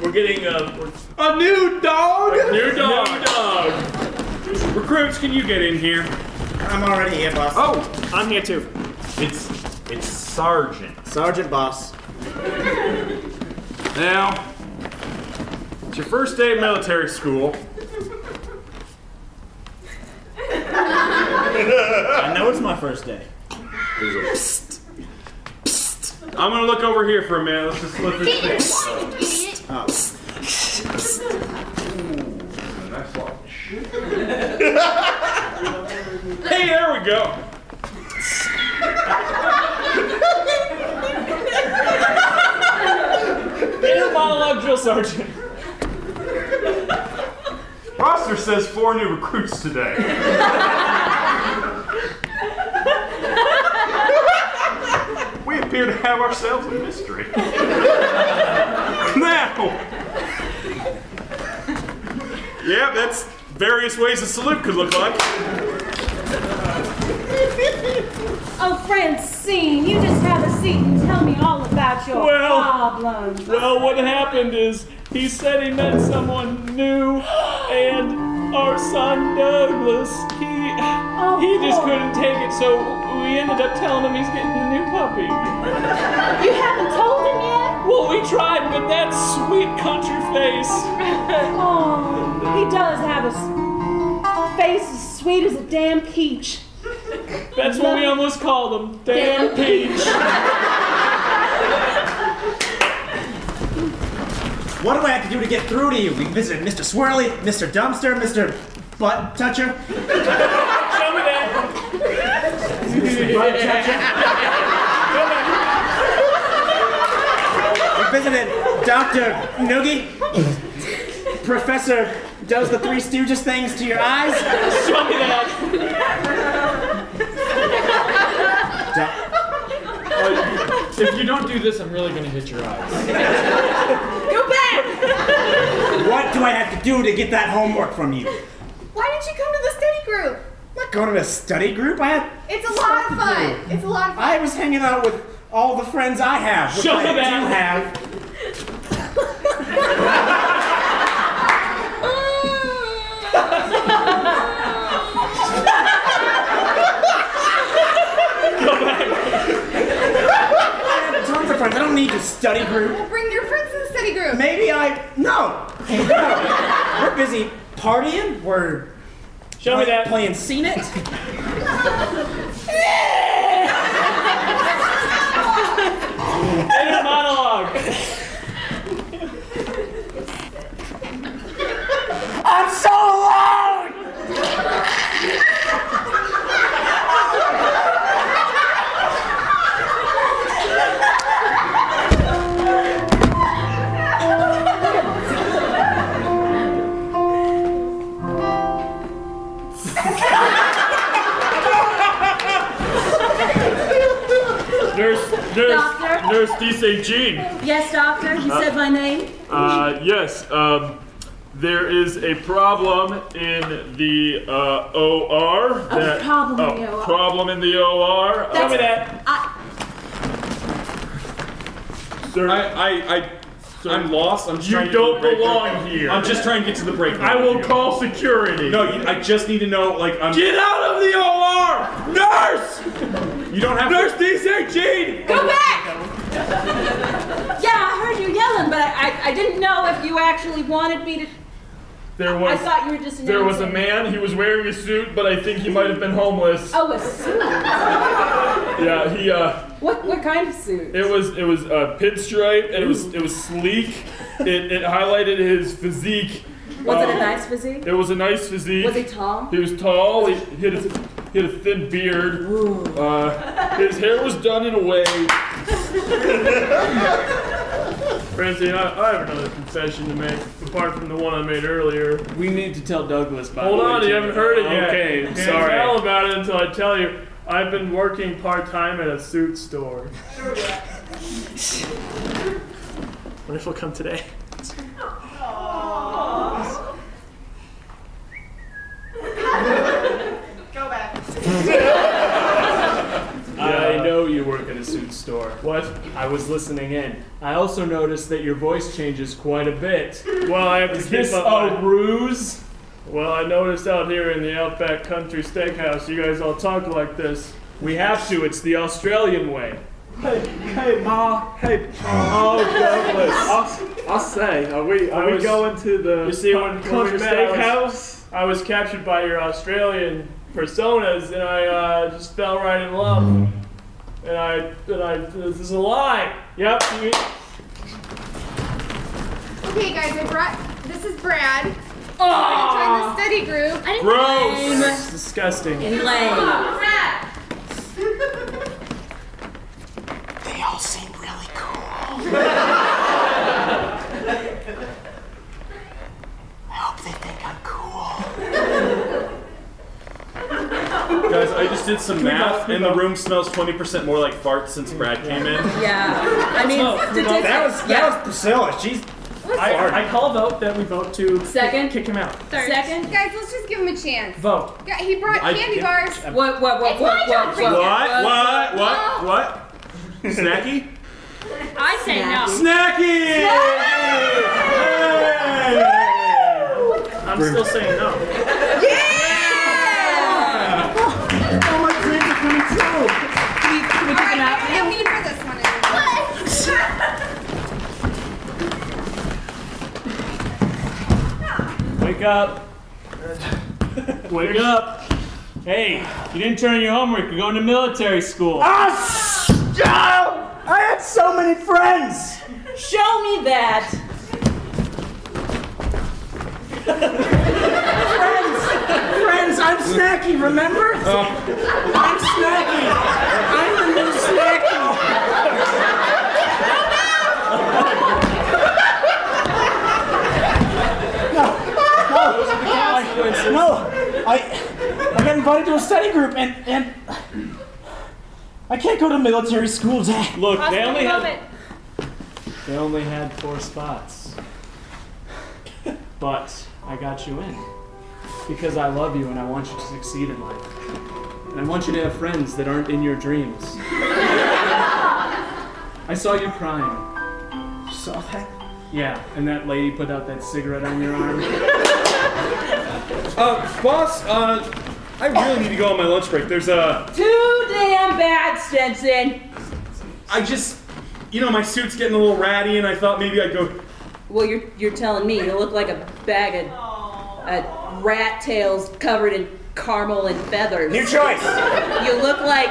S11: we're getting a, we're,
S2: A new dog.
S11: new dog.
S1: New dog.
S2: Recruits, can you get in here?
S5: I'm already here, boss.
S2: Oh,
S11: I'm here too.
S2: it's it's Sergeant.
S5: Sergeant Boss.
S2: Now, it's your first day of military school.
S5: I know it's my first day.
S2: I'm gonna look over here for a minute. Let's just let this thing. *laughs*
S5: Oh.
S2: Nice watch. *laughs* hey, there we go.
S11: Inner monologue drill sergeant.
S2: Roster says four new recruits today. *laughs* we appear to have ourselves a mystery. Now, yeah, that's various ways a salute could look like.
S3: Oh, Francine, you just have a seat and tell me all about your
S11: Well-
S3: problems.
S11: Well, what happened is he said he met someone new, and our son Douglas, he oh, he just couldn't take it, so we ended up telling him he's getting a new puppy.
S3: You haven't told?
S11: Well, we tried, but that sweet country face. *laughs*
S3: Oh, he does have a face as sweet as a damn peach.
S11: That's what we almost called him. Damn peach.
S5: What do I have to do to get through to you? We visited Mr. Swirly, Mr. Dumpster, Mr. Butt Toucher.
S11: Show me that.
S5: Butt Toucher. We visited Dr. Noogie. Professor does the Three Stooges things to your eyes.
S11: Show me that.
S5: Do-
S10: If you don't do this, I'm really gonna hit your eyes.
S3: Go back!
S5: what do I have to do to get that homework from you?
S6: Why didn't you come to the study group?
S5: I'm not going to a study group. I had
S6: It's a lot of fun. It's a lot of fun.
S5: I was hanging out with all the friends I have. Which
S11: Shut
S5: I do have. Tons of friends. I don't need your study group.
S6: Well, bring your friends to the study group.
S5: Maybe I no. no. We're busy partying. We're
S11: Show play, me that.
S5: Playing Scene It. *laughs*
S11: Inner monologue.
S5: I'm so alone!
S10: Nurse DC Jean.
S3: Yes, doctor. You said my name.
S10: Uh, yes, um, there is a problem in the uh, OR.
S3: A problem in the
S10: a
S3: OR.
S10: problem in the OR.
S11: Tell me that.
S10: Sir,
S2: I, I, I, I'm lost. I'm just
S10: You
S2: trying to get
S10: don't
S2: to the break
S10: belong here.
S2: I'm just trying to get to the break room.
S10: I will call security.
S2: No, you, I just need to know. Like, I'm.
S10: Get out of the OR! Nurse!
S2: You don't have
S10: Nurse
S2: to.
S10: DC Jean!
S3: Go back! *laughs* yeah, I heard you yelling, but I, I, I didn't know if you actually wanted me to.
S10: There was.
S3: I thought you were just
S10: there was a man. He was wearing a suit, but I think he might have been homeless.
S3: Oh, a suit. *laughs*
S10: Yeah, he uh.
S3: What what kind of suit?
S10: It was it was uh, pinstripe and it was it was sleek. It, it highlighted his physique.
S3: Was it a
S10: Um,
S3: nice physique?
S10: It was a nice physique.
S3: Was he tall?
S10: He was tall. He, he had a he had a thin beard. Uh, his hair was done in a way. *laughs* Francine, I, I have another confession to make, apart from the one I made earlier.
S1: We need to tell Douglas. By
S10: Hold
S1: the way,
S10: on,
S1: too.
S10: you haven't heard it yet.
S1: Okay,
S10: Can't
S1: sorry.
S10: tell about it until I tell you. I've been working part time at a suit store.
S11: What if he'll come today?
S8: Go back. *laughs*
S1: I know you work at a suit store.
S10: What?
S1: I was listening in. I also noticed that your voice changes quite a bit.
S10: Well, I have to
S1: Is
S10: keep
S1: this
S10: up
S1: a
S10: my-
S1: ruse?
S10: Well, I noticed out here in the Outback Country Steakhouse, you guys all talk like this.
S1: We have to. It's the Australian way.
S11: Hey, hey, Ma. Hey. Oh, Douglas. I'll, I'll say, are we are
S10: I
S11: we
S10: was-
S11: going to the
S10: You see, when, when
S11: country
S10: we met, I was-
S11: steakhouse?
S10: I was captured by your Australian personas, and I uh, just fell right in love. And I, and I, this is a lie. Yep.
S6: Okay, guys, I brought. This is Brad.
S3: Oh,
S6: Join the study group.
S9: I didn't
S10: gross.
S11: It's disgusting.
S3: lame.
S5: They all seem really cool. *laughs* I hope they think I'm cool.
S2: Guys, I just did some math, and the room smells 20% more like farts since Brad came in.
S3: Yeah. I mean, statistics.
S5: That was that
S3: yeah.
S5: was Priscilla. She's
S11: I, I call a vote that we vote to
S3: Second.
S11: kick him out.
S3: Second.
S6: Guys, let's just give him a chance.
S11: Vote.
S6: Yeah, he brought
S2: I
S6: candy
S2: can't-
S6: bars.
S3: What what what
S6: It's
S3: what
S6: my
S3: what
S6: job to
S3: what?
S2: What? What? What? What? Snacky?
S9: I say no.
S2: Snacky!
S11: I'm still saying no.
S5: oh
S1: Wake up. *laughs* Wake up. Hey, you didn't turn in your homework. You're going to military school.
S5: Ah, sh- ah, I had so many friends.
S3: Show me that.
S5: Friends, friends, I'm Snacky. Remember? I'm Snacky. I'm the new Snacky. No, I I got invited to a study group and and I can't go to military school, Dad. *laughs*
S1: Look, they only
S9: moment.
S1: had they only had four spots, but I got you in because I love you and I want you to succeed in life, and I want you to have friends that aren't in your dreams. *laughs* I saw you crying.
S5: You saw that?
S1: Yeah, and that lady put out that cigarette on your arm. *laughs*
S2: Uh, boss, uh, I really need to go on my lunch break. There's a.
S3: Too damn bad, Stenson.
S2: I just. you know, my suit's getting a little ratty, and I thought maybe I'd go.
S3: Well, you're you're telling me you look like a bag of uh, rat tails covered in caramel and feathers.
S5: New choice.
S3: You look like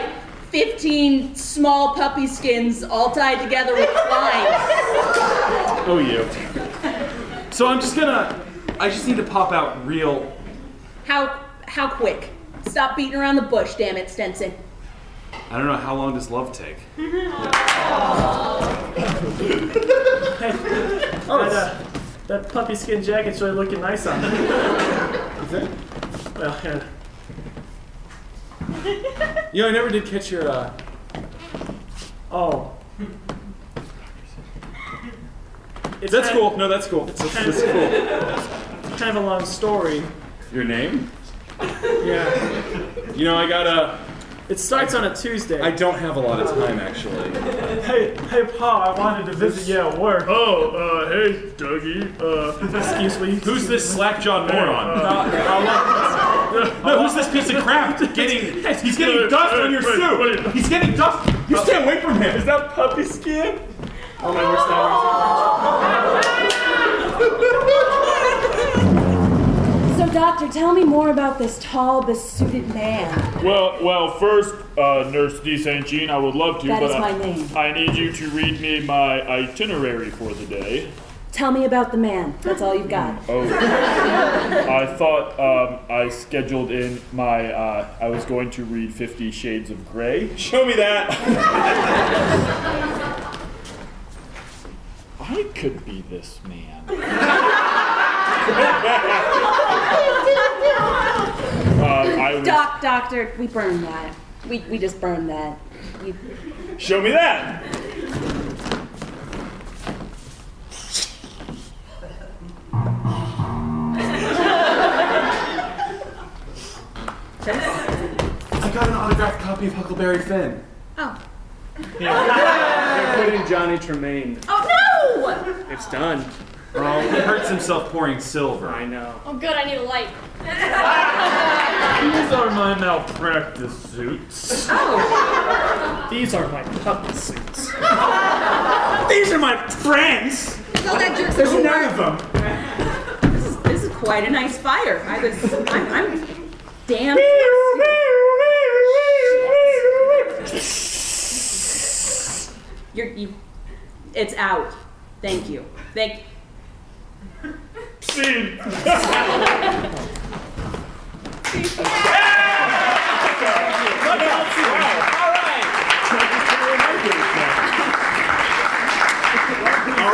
S3: 15 small puppy skins all tied together with twine.
S2: Oh, you. So I'm just gonna. I just need to pop out real.
S3: How how quick? Stop beating around the bush, damn it, Stenson.
S2: I don't know how long does love take. *laughs*
S11: Oh, that, uh, that puppy skin jacket's really looking nice on you.
S2: Is it?
S11: Well, yeah.
S2: You know, I never did catch your. uh...
S11: Oh. It's
S2: That's
S11: kind-
S2: cool. No, that's cool.
S11: It's
S2: That's,
S11: kind,
S2: that's cool.
S11: it's *laughs* kind of a long story.
S2: Your name?
S11: Yeah.
S2: You know, I gotta.
S11: It starts on a Tuesday.
S2: I don't have a lot of time actually.
S11: Hey, hey, Pa, I wanted to visit you at work. Oh, uh, hey, Dougie. Uh, excuse me.
S2: Who's this slackjawed moron?
S11: Uh,
S2: no, who's this piece of crap? Getting he's getting dust on your suit. He's getting dust. You stay away from him.
S11: Is that puppy skin? Oh my worst
S12: So, *laughs* doctor, tell me more about this tall, besuited man.
S10: Well, well, first, uh, Nurse D. St. Jean, I would love to,
S12: That
S10: but
S12: is
S10: I,
S12: name.
S10: I need you to read me my itinerary for the day.
S12: Tell me about the man. That's all you've got.
S10: Oh, *laughs* I thought um, I scheduled in my. Uh, I was going to read Fifty Shades of Grey. *laughs*
S2: Show me that.
S10: I could be this man. *laughs* I was,
S12: Doc, doctor, we burned that. We, we just burned that. You,
S2: Show me that. I got an autographed copy of Huckleberry Finn.
S6: Oh.
S1: They're putting Johnny Tremain.
S9: Oh no!
S1: It's done.
S2: Oh, he hurts himself pouring silver.
S1: I know.
S9: Oh good, I need a light. *laughs*
S10: these are my malpractice suits. Oh.
S11: These are my puppy suits.
S2: These are my friends.
S6: Tell that jerk
S2: There's
S6: some
S2: none
S6: more.
S2: of them.
S3: This is, this is quite a nice fire. I was I'm, I'm damn. *laughs* You're you. It's out. Thank you. Thank.
S10: Scene.
S1: All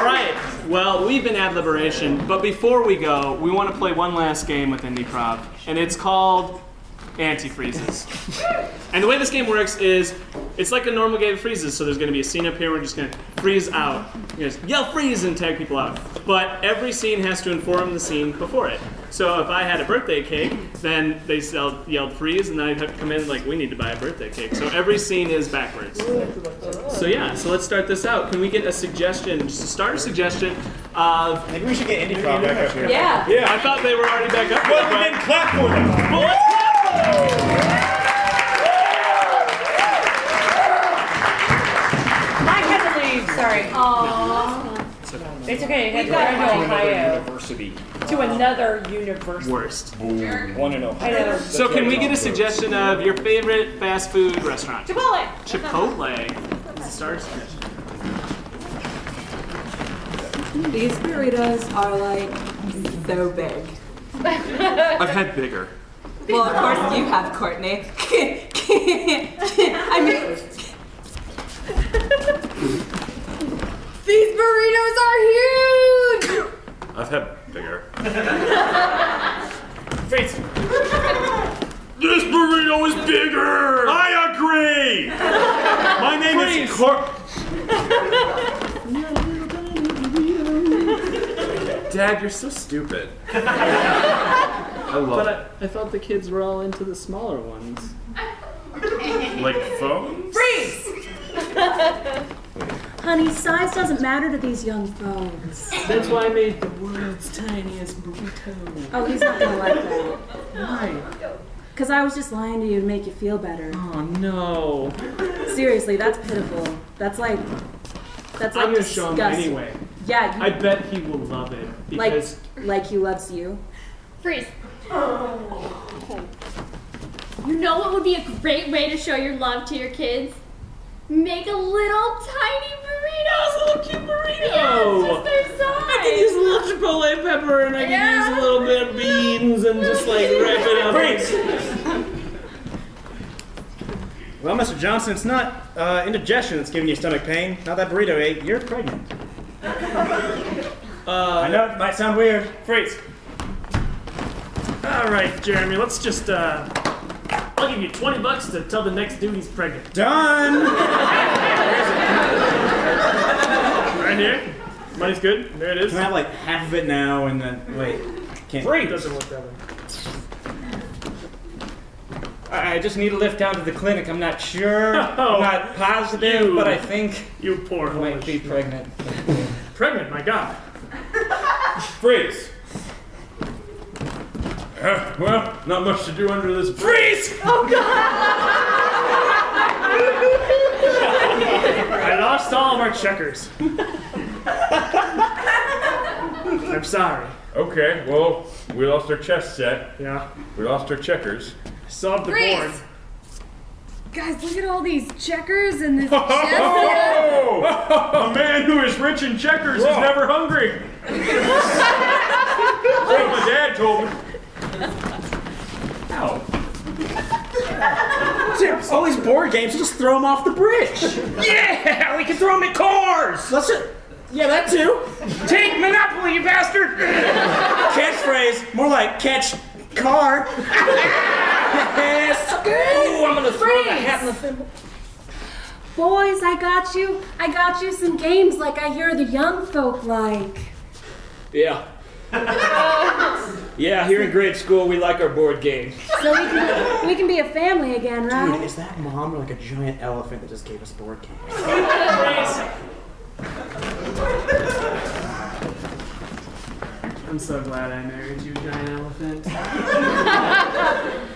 S1: right. Well, we've been Ad Liberation, but before we go, we want to play one last game with INDYPROV, and it's called Antifreezes. And the way this game works is it's like a normal game of freezes, so there's going to be a scene up here, we're just going to freeze out. You just yell freeze and tag people out. But every scene has to inform the scene before it. So if I had a birthday cake, then they yelled, yelled freeze, and then I'd have to come in like, we need to buy a birthday cake. So every scene is backwards. So yeah, so let's start this out. Can we get a suggestion, just a starter suggestion of...
S5: Maybe we should get INDYPROV back up here.
S3: Yeah.
S1: Yeah, I thought they were already back up.
S2: Well, we didn't clap for them.
S13: Sorry. Aww. It's okay. I had to go to Ohio
S7: University.
S13: to another university.
S1: Worst.
S5: One and oh.
S13: I know.
S1: So can we get a suggestion of your favorite fast food restaurant?
S13: Chipotle.
S1: Chipotle. Is a starter suggestion.
S8: These burritos are like so big. *laughs*
S2: I've had bigger.
S8: Well, of course you have, Courtney. *laughs* I mean, *laughs*
S6: These burritos are huge!
S2: I've had bigger. *laughs*
S11: Freeze.
S2: This burrito is bigger. I agree. My name is Cor. Dad, you're so stupid. *laughs* I love
S1: But I, I thought the kids were all into the smaller ones.
S2: it. Like phones?
S13: Freeze.
S12: Honey, size doesn't matter to these young folks.
S1: That's why I made the world's tiniest burrito.
S12: Oh, he's not gonna like that.
S1: Why?
S12: Because I was just lying to you to make you feel better.
S1: Oh no.
S12: Seriously, that's pitiful. That's like That's like
S1: I'm
S12: like
S1: gonna show him anyway.
S12: Yeah, you,
S1: I bet he will love it
S12: like
S1: because
S12: like he loves you.
S9: Freeze. You know what would be a great way to show your love to your kids? Make a little tiny burrito.
S1: a little cute burrito.
S9: Yeah, it's just their size.
S1: I can use a little chipotle pepper and I can
S9: Yeah.
S1: use a little bit of beans and just like wrap it up.
S5: Freeze! *laughs* Well, Mr. Johnson, it's not uh, indigestion that's giving you stomach pain. Not that burrito ate. You're pregnant. *laughs*
S1: Uh,
S5: I know it might sound weird.
S11: Freeze. All right, Jeremy. Let's just. uh... I'll give you 20 bucks to tell the next dude he's pregnant.
S5: Done. *laughs*
S11: Right here. Money's good. There it is.
S5: Can I have like half of it now and then wait? Can't.
S11: Freeze. Doesn't work that way.
S7: I I just need a lift down to the clinic. I'm not sure. *laughs*
S11: Oh,
S7: I'm not positive,
S11: you-
S7: but I think
S11: You poor
S7: I might
S11: holy
S7: be pregnant.
S11: Pregnant, my God. *laughs*
S2: Freeze. Uh, well, not much to do under this.
S11: Freeze! *laughs* Oh God! I lost all of our checkers. *laughs* I'm sorry.
S2: Okay, well, we lost our chess set.
S11: Yeah.
S2: We lost our checkers.
S11: Solved the
S6: Freeze.
S11: board.
S6: Guys, look at all these checkers and this *laughs*
S2: Oh! A man who is rich in checkers is never hungry. That's what my dad told me. *laughs*
S5: Dude, all these board games, you just throw them off the bridge.
S7: Yeah, we can throw them at cars.
S5: Let's just. Yeah, that too.
S7: Take Monopoly, you bastard!
S5: Catchphrase, more like catch car. yes.
S7: Ooh, I'm gonna throw the hat in the thimble.
S12: Boys, I got you. I got you some games like I hear the young folk like.
S7: Yeah. yeah, here in grade school, we like our board games.
S12: So we can we can be a family again, right?
S5: Dude, is that mom or like a giant elephant that just gave us board games?
S1: I'm so glad I married you, giant elephant. *laughs*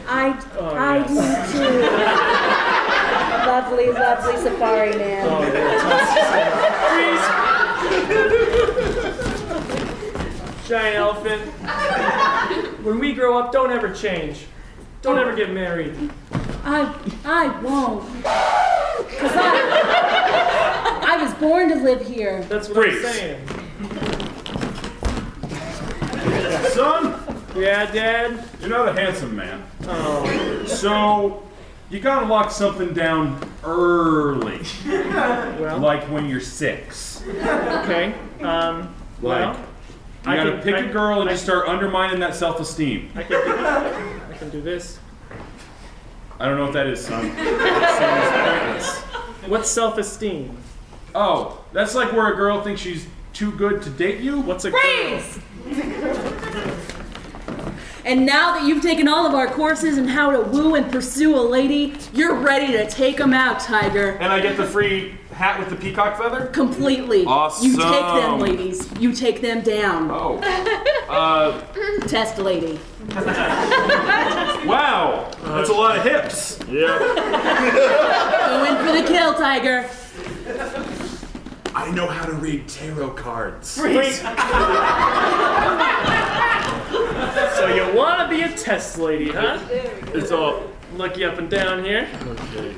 S12: I
S1: Oh,
S12: I
S1: yes.
S12: do too. lovely, lovely safari man.
S11: Oh, giant elephant. When we grow up, don't ever change. Don't ever get married.
S12: I I won't. Cause I I was born to live here.
S11: That's what
S2: Freeze.
S11: I'm saying.
S2: Son,
S11: Yeah, Dad?
S2: you're not a handsome man.
S11: Oh.
S2: So, you gotta lock something down early.
S11: Well,
S2: Like when you're six.
S11: okay. Um,
S2: Like,
S11: well,
S2: you
S11: I
S2: gotta
S11: can-
S2: pick
S11: I-
S2: a girl and
S11: I-
S2: just start undermining that self esteem.
S11: I can do, I can do this.
S2: I don't know what that is, son. *laughs*
S11: What's self-esteem?
S2: Oh, that's like where a girl thinks she's too good to date you?
S11: What's a
S3: Freeze! And now that you've taken all of our courses in how to woo and pursue a lady, you're ready to take them out, Tiger.
S2: And I get the free hat with the peacock feather?
S3: Completely. Awesome. You take them, ladies. You take them down.
S2: Oh. *laughs* Uh,
S3: Test lady. *laughs*
S2: wow. That's a lot of hips.
S11: Yeah.
S3: Go in for the kill, Tiger.
S2: I know how to read tarot cards.
S11: Freeze. so you want to be a test lady, huh? It's all lucky up and down here.
S2: Okay.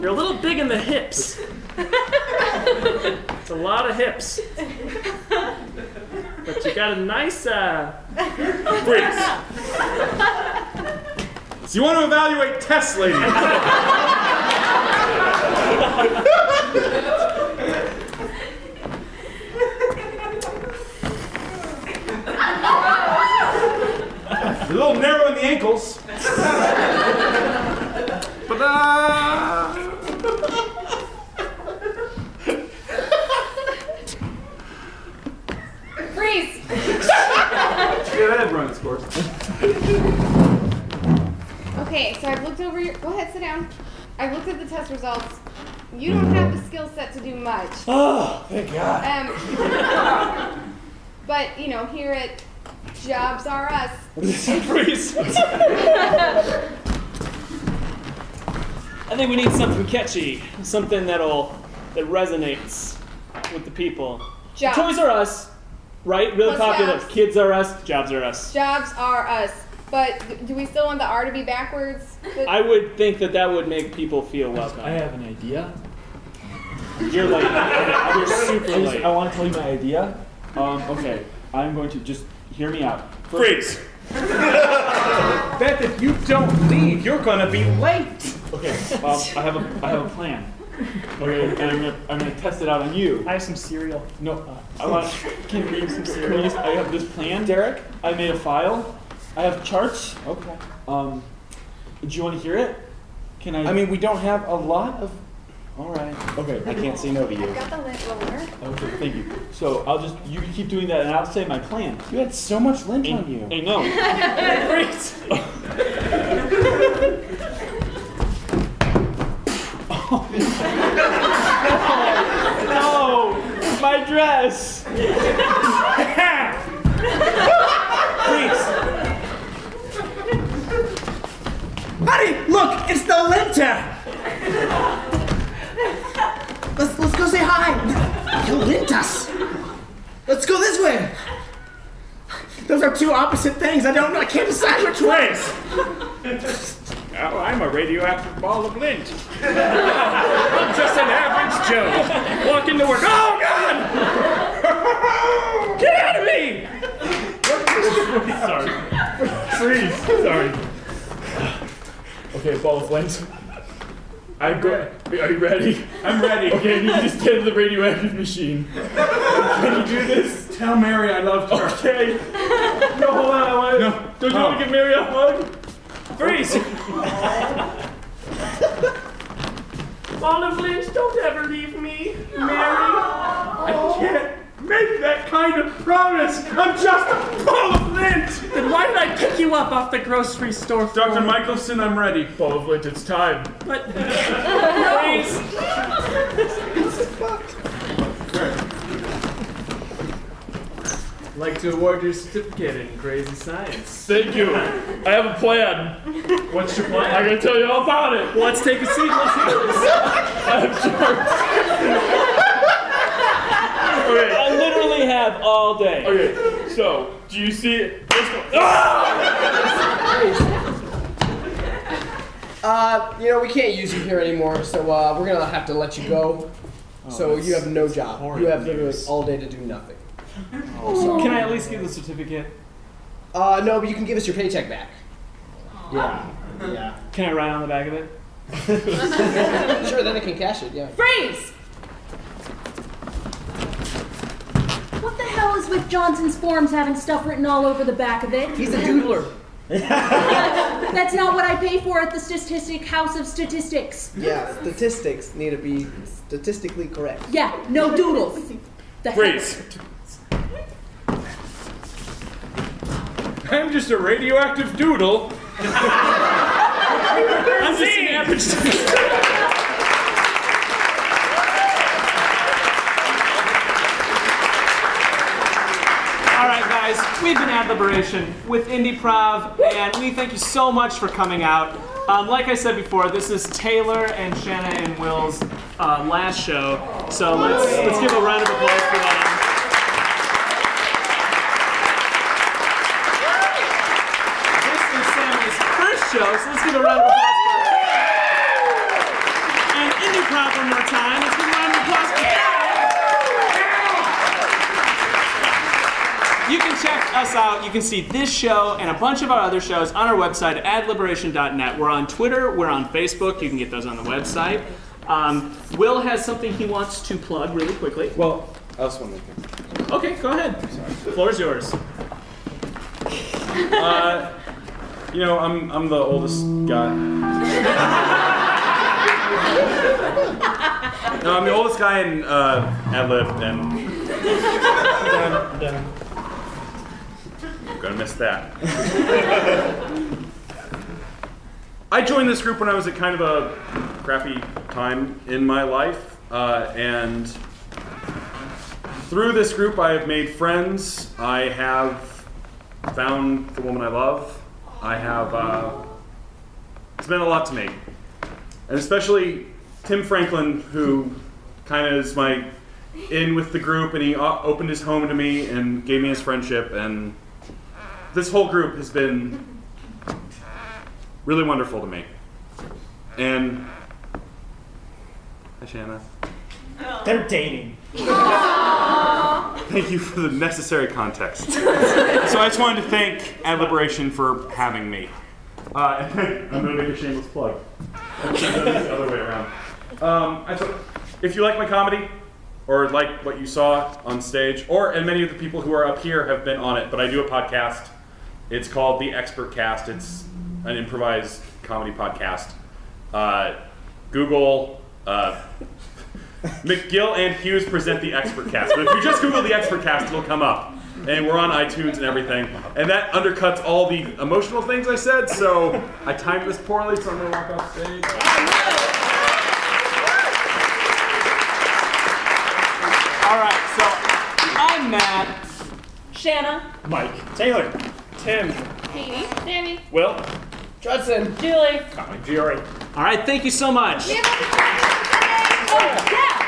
S11: You're a little big in the hips. It's a lot of hips. But you got a nice, uh.
S2: Freeze. So *laughs* you want to evaluate test lady? *laughs* a little narrow in the ankles. But uh,
S6: Freeze!
S2: yeah, that run its course.
S6: Okay, so I've looked over your. Go ahead, sit down. I've looked at the test results. You don't have the skill set to do much.
S7: Oh, thank God.
S6: Um, but you know, here at Jobs R Us,
S11: Freeze.
S1: I think we need something catchy, something that'll that resonates with the people.
S6: Jobs.
S1: Toys R Us, right? Really
S6: Plus
S1: popular.
S6: jobs.
S1: Kids are us. Jobs are us.
S6: Jobs are us. But do we still want the R to be backwards?
S1: I would think that that would make people feel welcome.
S10: I have an idea.
S1: You're late. You're super
S10: I,
S1: late.
S10: I want to tell you my idea. Um, okay, I'm going to just hear me out.
S2: Freeze. *laughs* Bet if you don't leave, you're gonna be late.
S10: Okay, *laughs* um, I have a I have a plan. Okay, and I'm gonna I'm gonna test it out on you.
S1: I have some cereal.
S10: No, I want. Can we some cereal? I have this plan, Derek. I made a file. I have charts.
S5: Okay.
S10: Um, do you want to hear it? Can I?
S5: I mean, we don't have a lot of. All right. Okay, I can't say no to you.
S6: I've got the lint roller.
S10: Okay, thank you. So I'll just you keep doing that, and I'll say my plan.
S5: You had so much lint on you.
S10: Hey, no.
S1: Freeze.
S10: no, my dress. Please.
S5: Honey, look, it's the linter. Let's let's go say hi. You lint us. Let's go this way. Those are two opposite things. I don't know. I can't decide which way.
S2: Oh, I'm a radioactive ball of lint. I'm just an average Joe. Walking to work. Oh, God! Get out of me!
S10: Sorry. Freeze. Sorry. Okay, ball of lint. I go. Are you ready?
S2: I'm ready.
S10: Okay, you just get in the radioactive machine. Can you do this?
S2: Tell Mary I loved her.
S10: Okay. No, hold on. I want.
S2: No.
S10: Don't you want to give Mary a hug?
S1: Freeze. *laughs* Of lint, don't ever leave me, Mary.
S2: I can't make that kind of promise. I'm just a ball of lint.
S1: Then why did I pick you up off the grocery store floor?
S2: Dr. Michelson, I'm ready.
S10: Ball of lint. It's time.
S1: But *laughs* freeze. like to award your certificate in crazy science.
S10: Thank you. I have a plan.
S1: What's your plan?
S10: I'm gonna tell you all about it.
S1: Well, let's take a seat. Let's hear this. *laughs*
S10: I'm charts. Okay.
S1: I literally have all day.
S10: Okay, so do you see it? Ah!
S14: Uh, you know, we can't use you here anymore, so uh, we're gonna have to let you go. so you have no job. You have literally all day to do nothing.
S1: Can I at least get the certificate?
S14: Uh, no, but you can give us your paycheck back. Yeah. Yeah.
S1: Can I write on the back of it? *laughs*
S14: sure, then I can cash it. Yeah.
S3: Freeze! The with Johnson's forms having stuff written all over the back of it?
S14: He's a doodler. *laughs*
S3: That's not what I pay for at the Statistic House of Statistics.
S14: Yeah, statistics need to be statistically correct.
S3: Yeah, no doodles. The heck-
S2: Freeze. I'm just a radioactive doodle. *laughs*
S1: I'm just an average. All right, guys, we've been Ad Liberation with INDYPROV, and we thank you so much for coming out. Um, like I said before, this is Taylor and Shanna and Will's uh, last show, so let's let's give a round of applause for them. This is Sammy's first show, so let's give a round of applause for her. And INDYPROV one more time. Let's give a round of applause for You can check us out. You can see this show and a bunch of our other shows on our website, adliberation.net. We're on Twitter, we're on Facebook. You can get those on the website. Um, Will has something he wants to plug really quickly.
S5: Well, I also want to make
S1: Okay, go ahead. The floor is yours. *laughs*
S2: Uh, you know, I'm I'm the oldest guy. *laughs* no, I'm the oldest guy in uh, Adlib, and
S1: Done, done.
S2: Gonna miss that. I joined this group when I was at kind of a crappy time in my life, uh, and through this group, I have made friends. I have found the woman I love. I have. Uh, it's meant a lot to me, and especially Tim Franklin, who kind of is my in with the group, and he opened his home to me and gave me his friendship, and this whole group has been really wonderful to me. And hi, Shanna.
S5: They're dating.
S2: Thank you for the necessary context. so I just wanted to thank Ad Liberation for having me. Uh, *laughs* I'm going to make a shameless plug. I'm gonna do this the other way around. Um, if you like my comedy, or like what you saw on stage, or and many of the people who are up here have been on it, but I do a podcast. It's called The Expert Cast. It's an improvised comedy podcast. Uh, Google uh, *laughs* McGill and Hughes present the Expert Cast. But if you just Google the Expert Cast, it'll come up. And we're on iTunes and everything. And that undercuts all the emotional things I said, so I timed this poorly, so I'm gonna walk off stage.
S11: All right, so I'm Matt.
S13: Shanna.
S2: Mike. Taylor.
S11: Tim.
S6: Katie. Danny.
S2: Will.
S14: Judson.
S13: Julie.
S2: Fury.
S1: All right, thank you so much.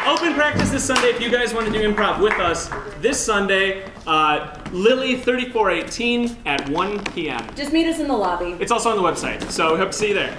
S1: Open practice this Sunday if you guys want to do improv with us. This Sunday, uh, Lily 3418 at 1 p.m.
S3: Just meet us in the lobby.
S1: It's also on the website, so hope to see you there.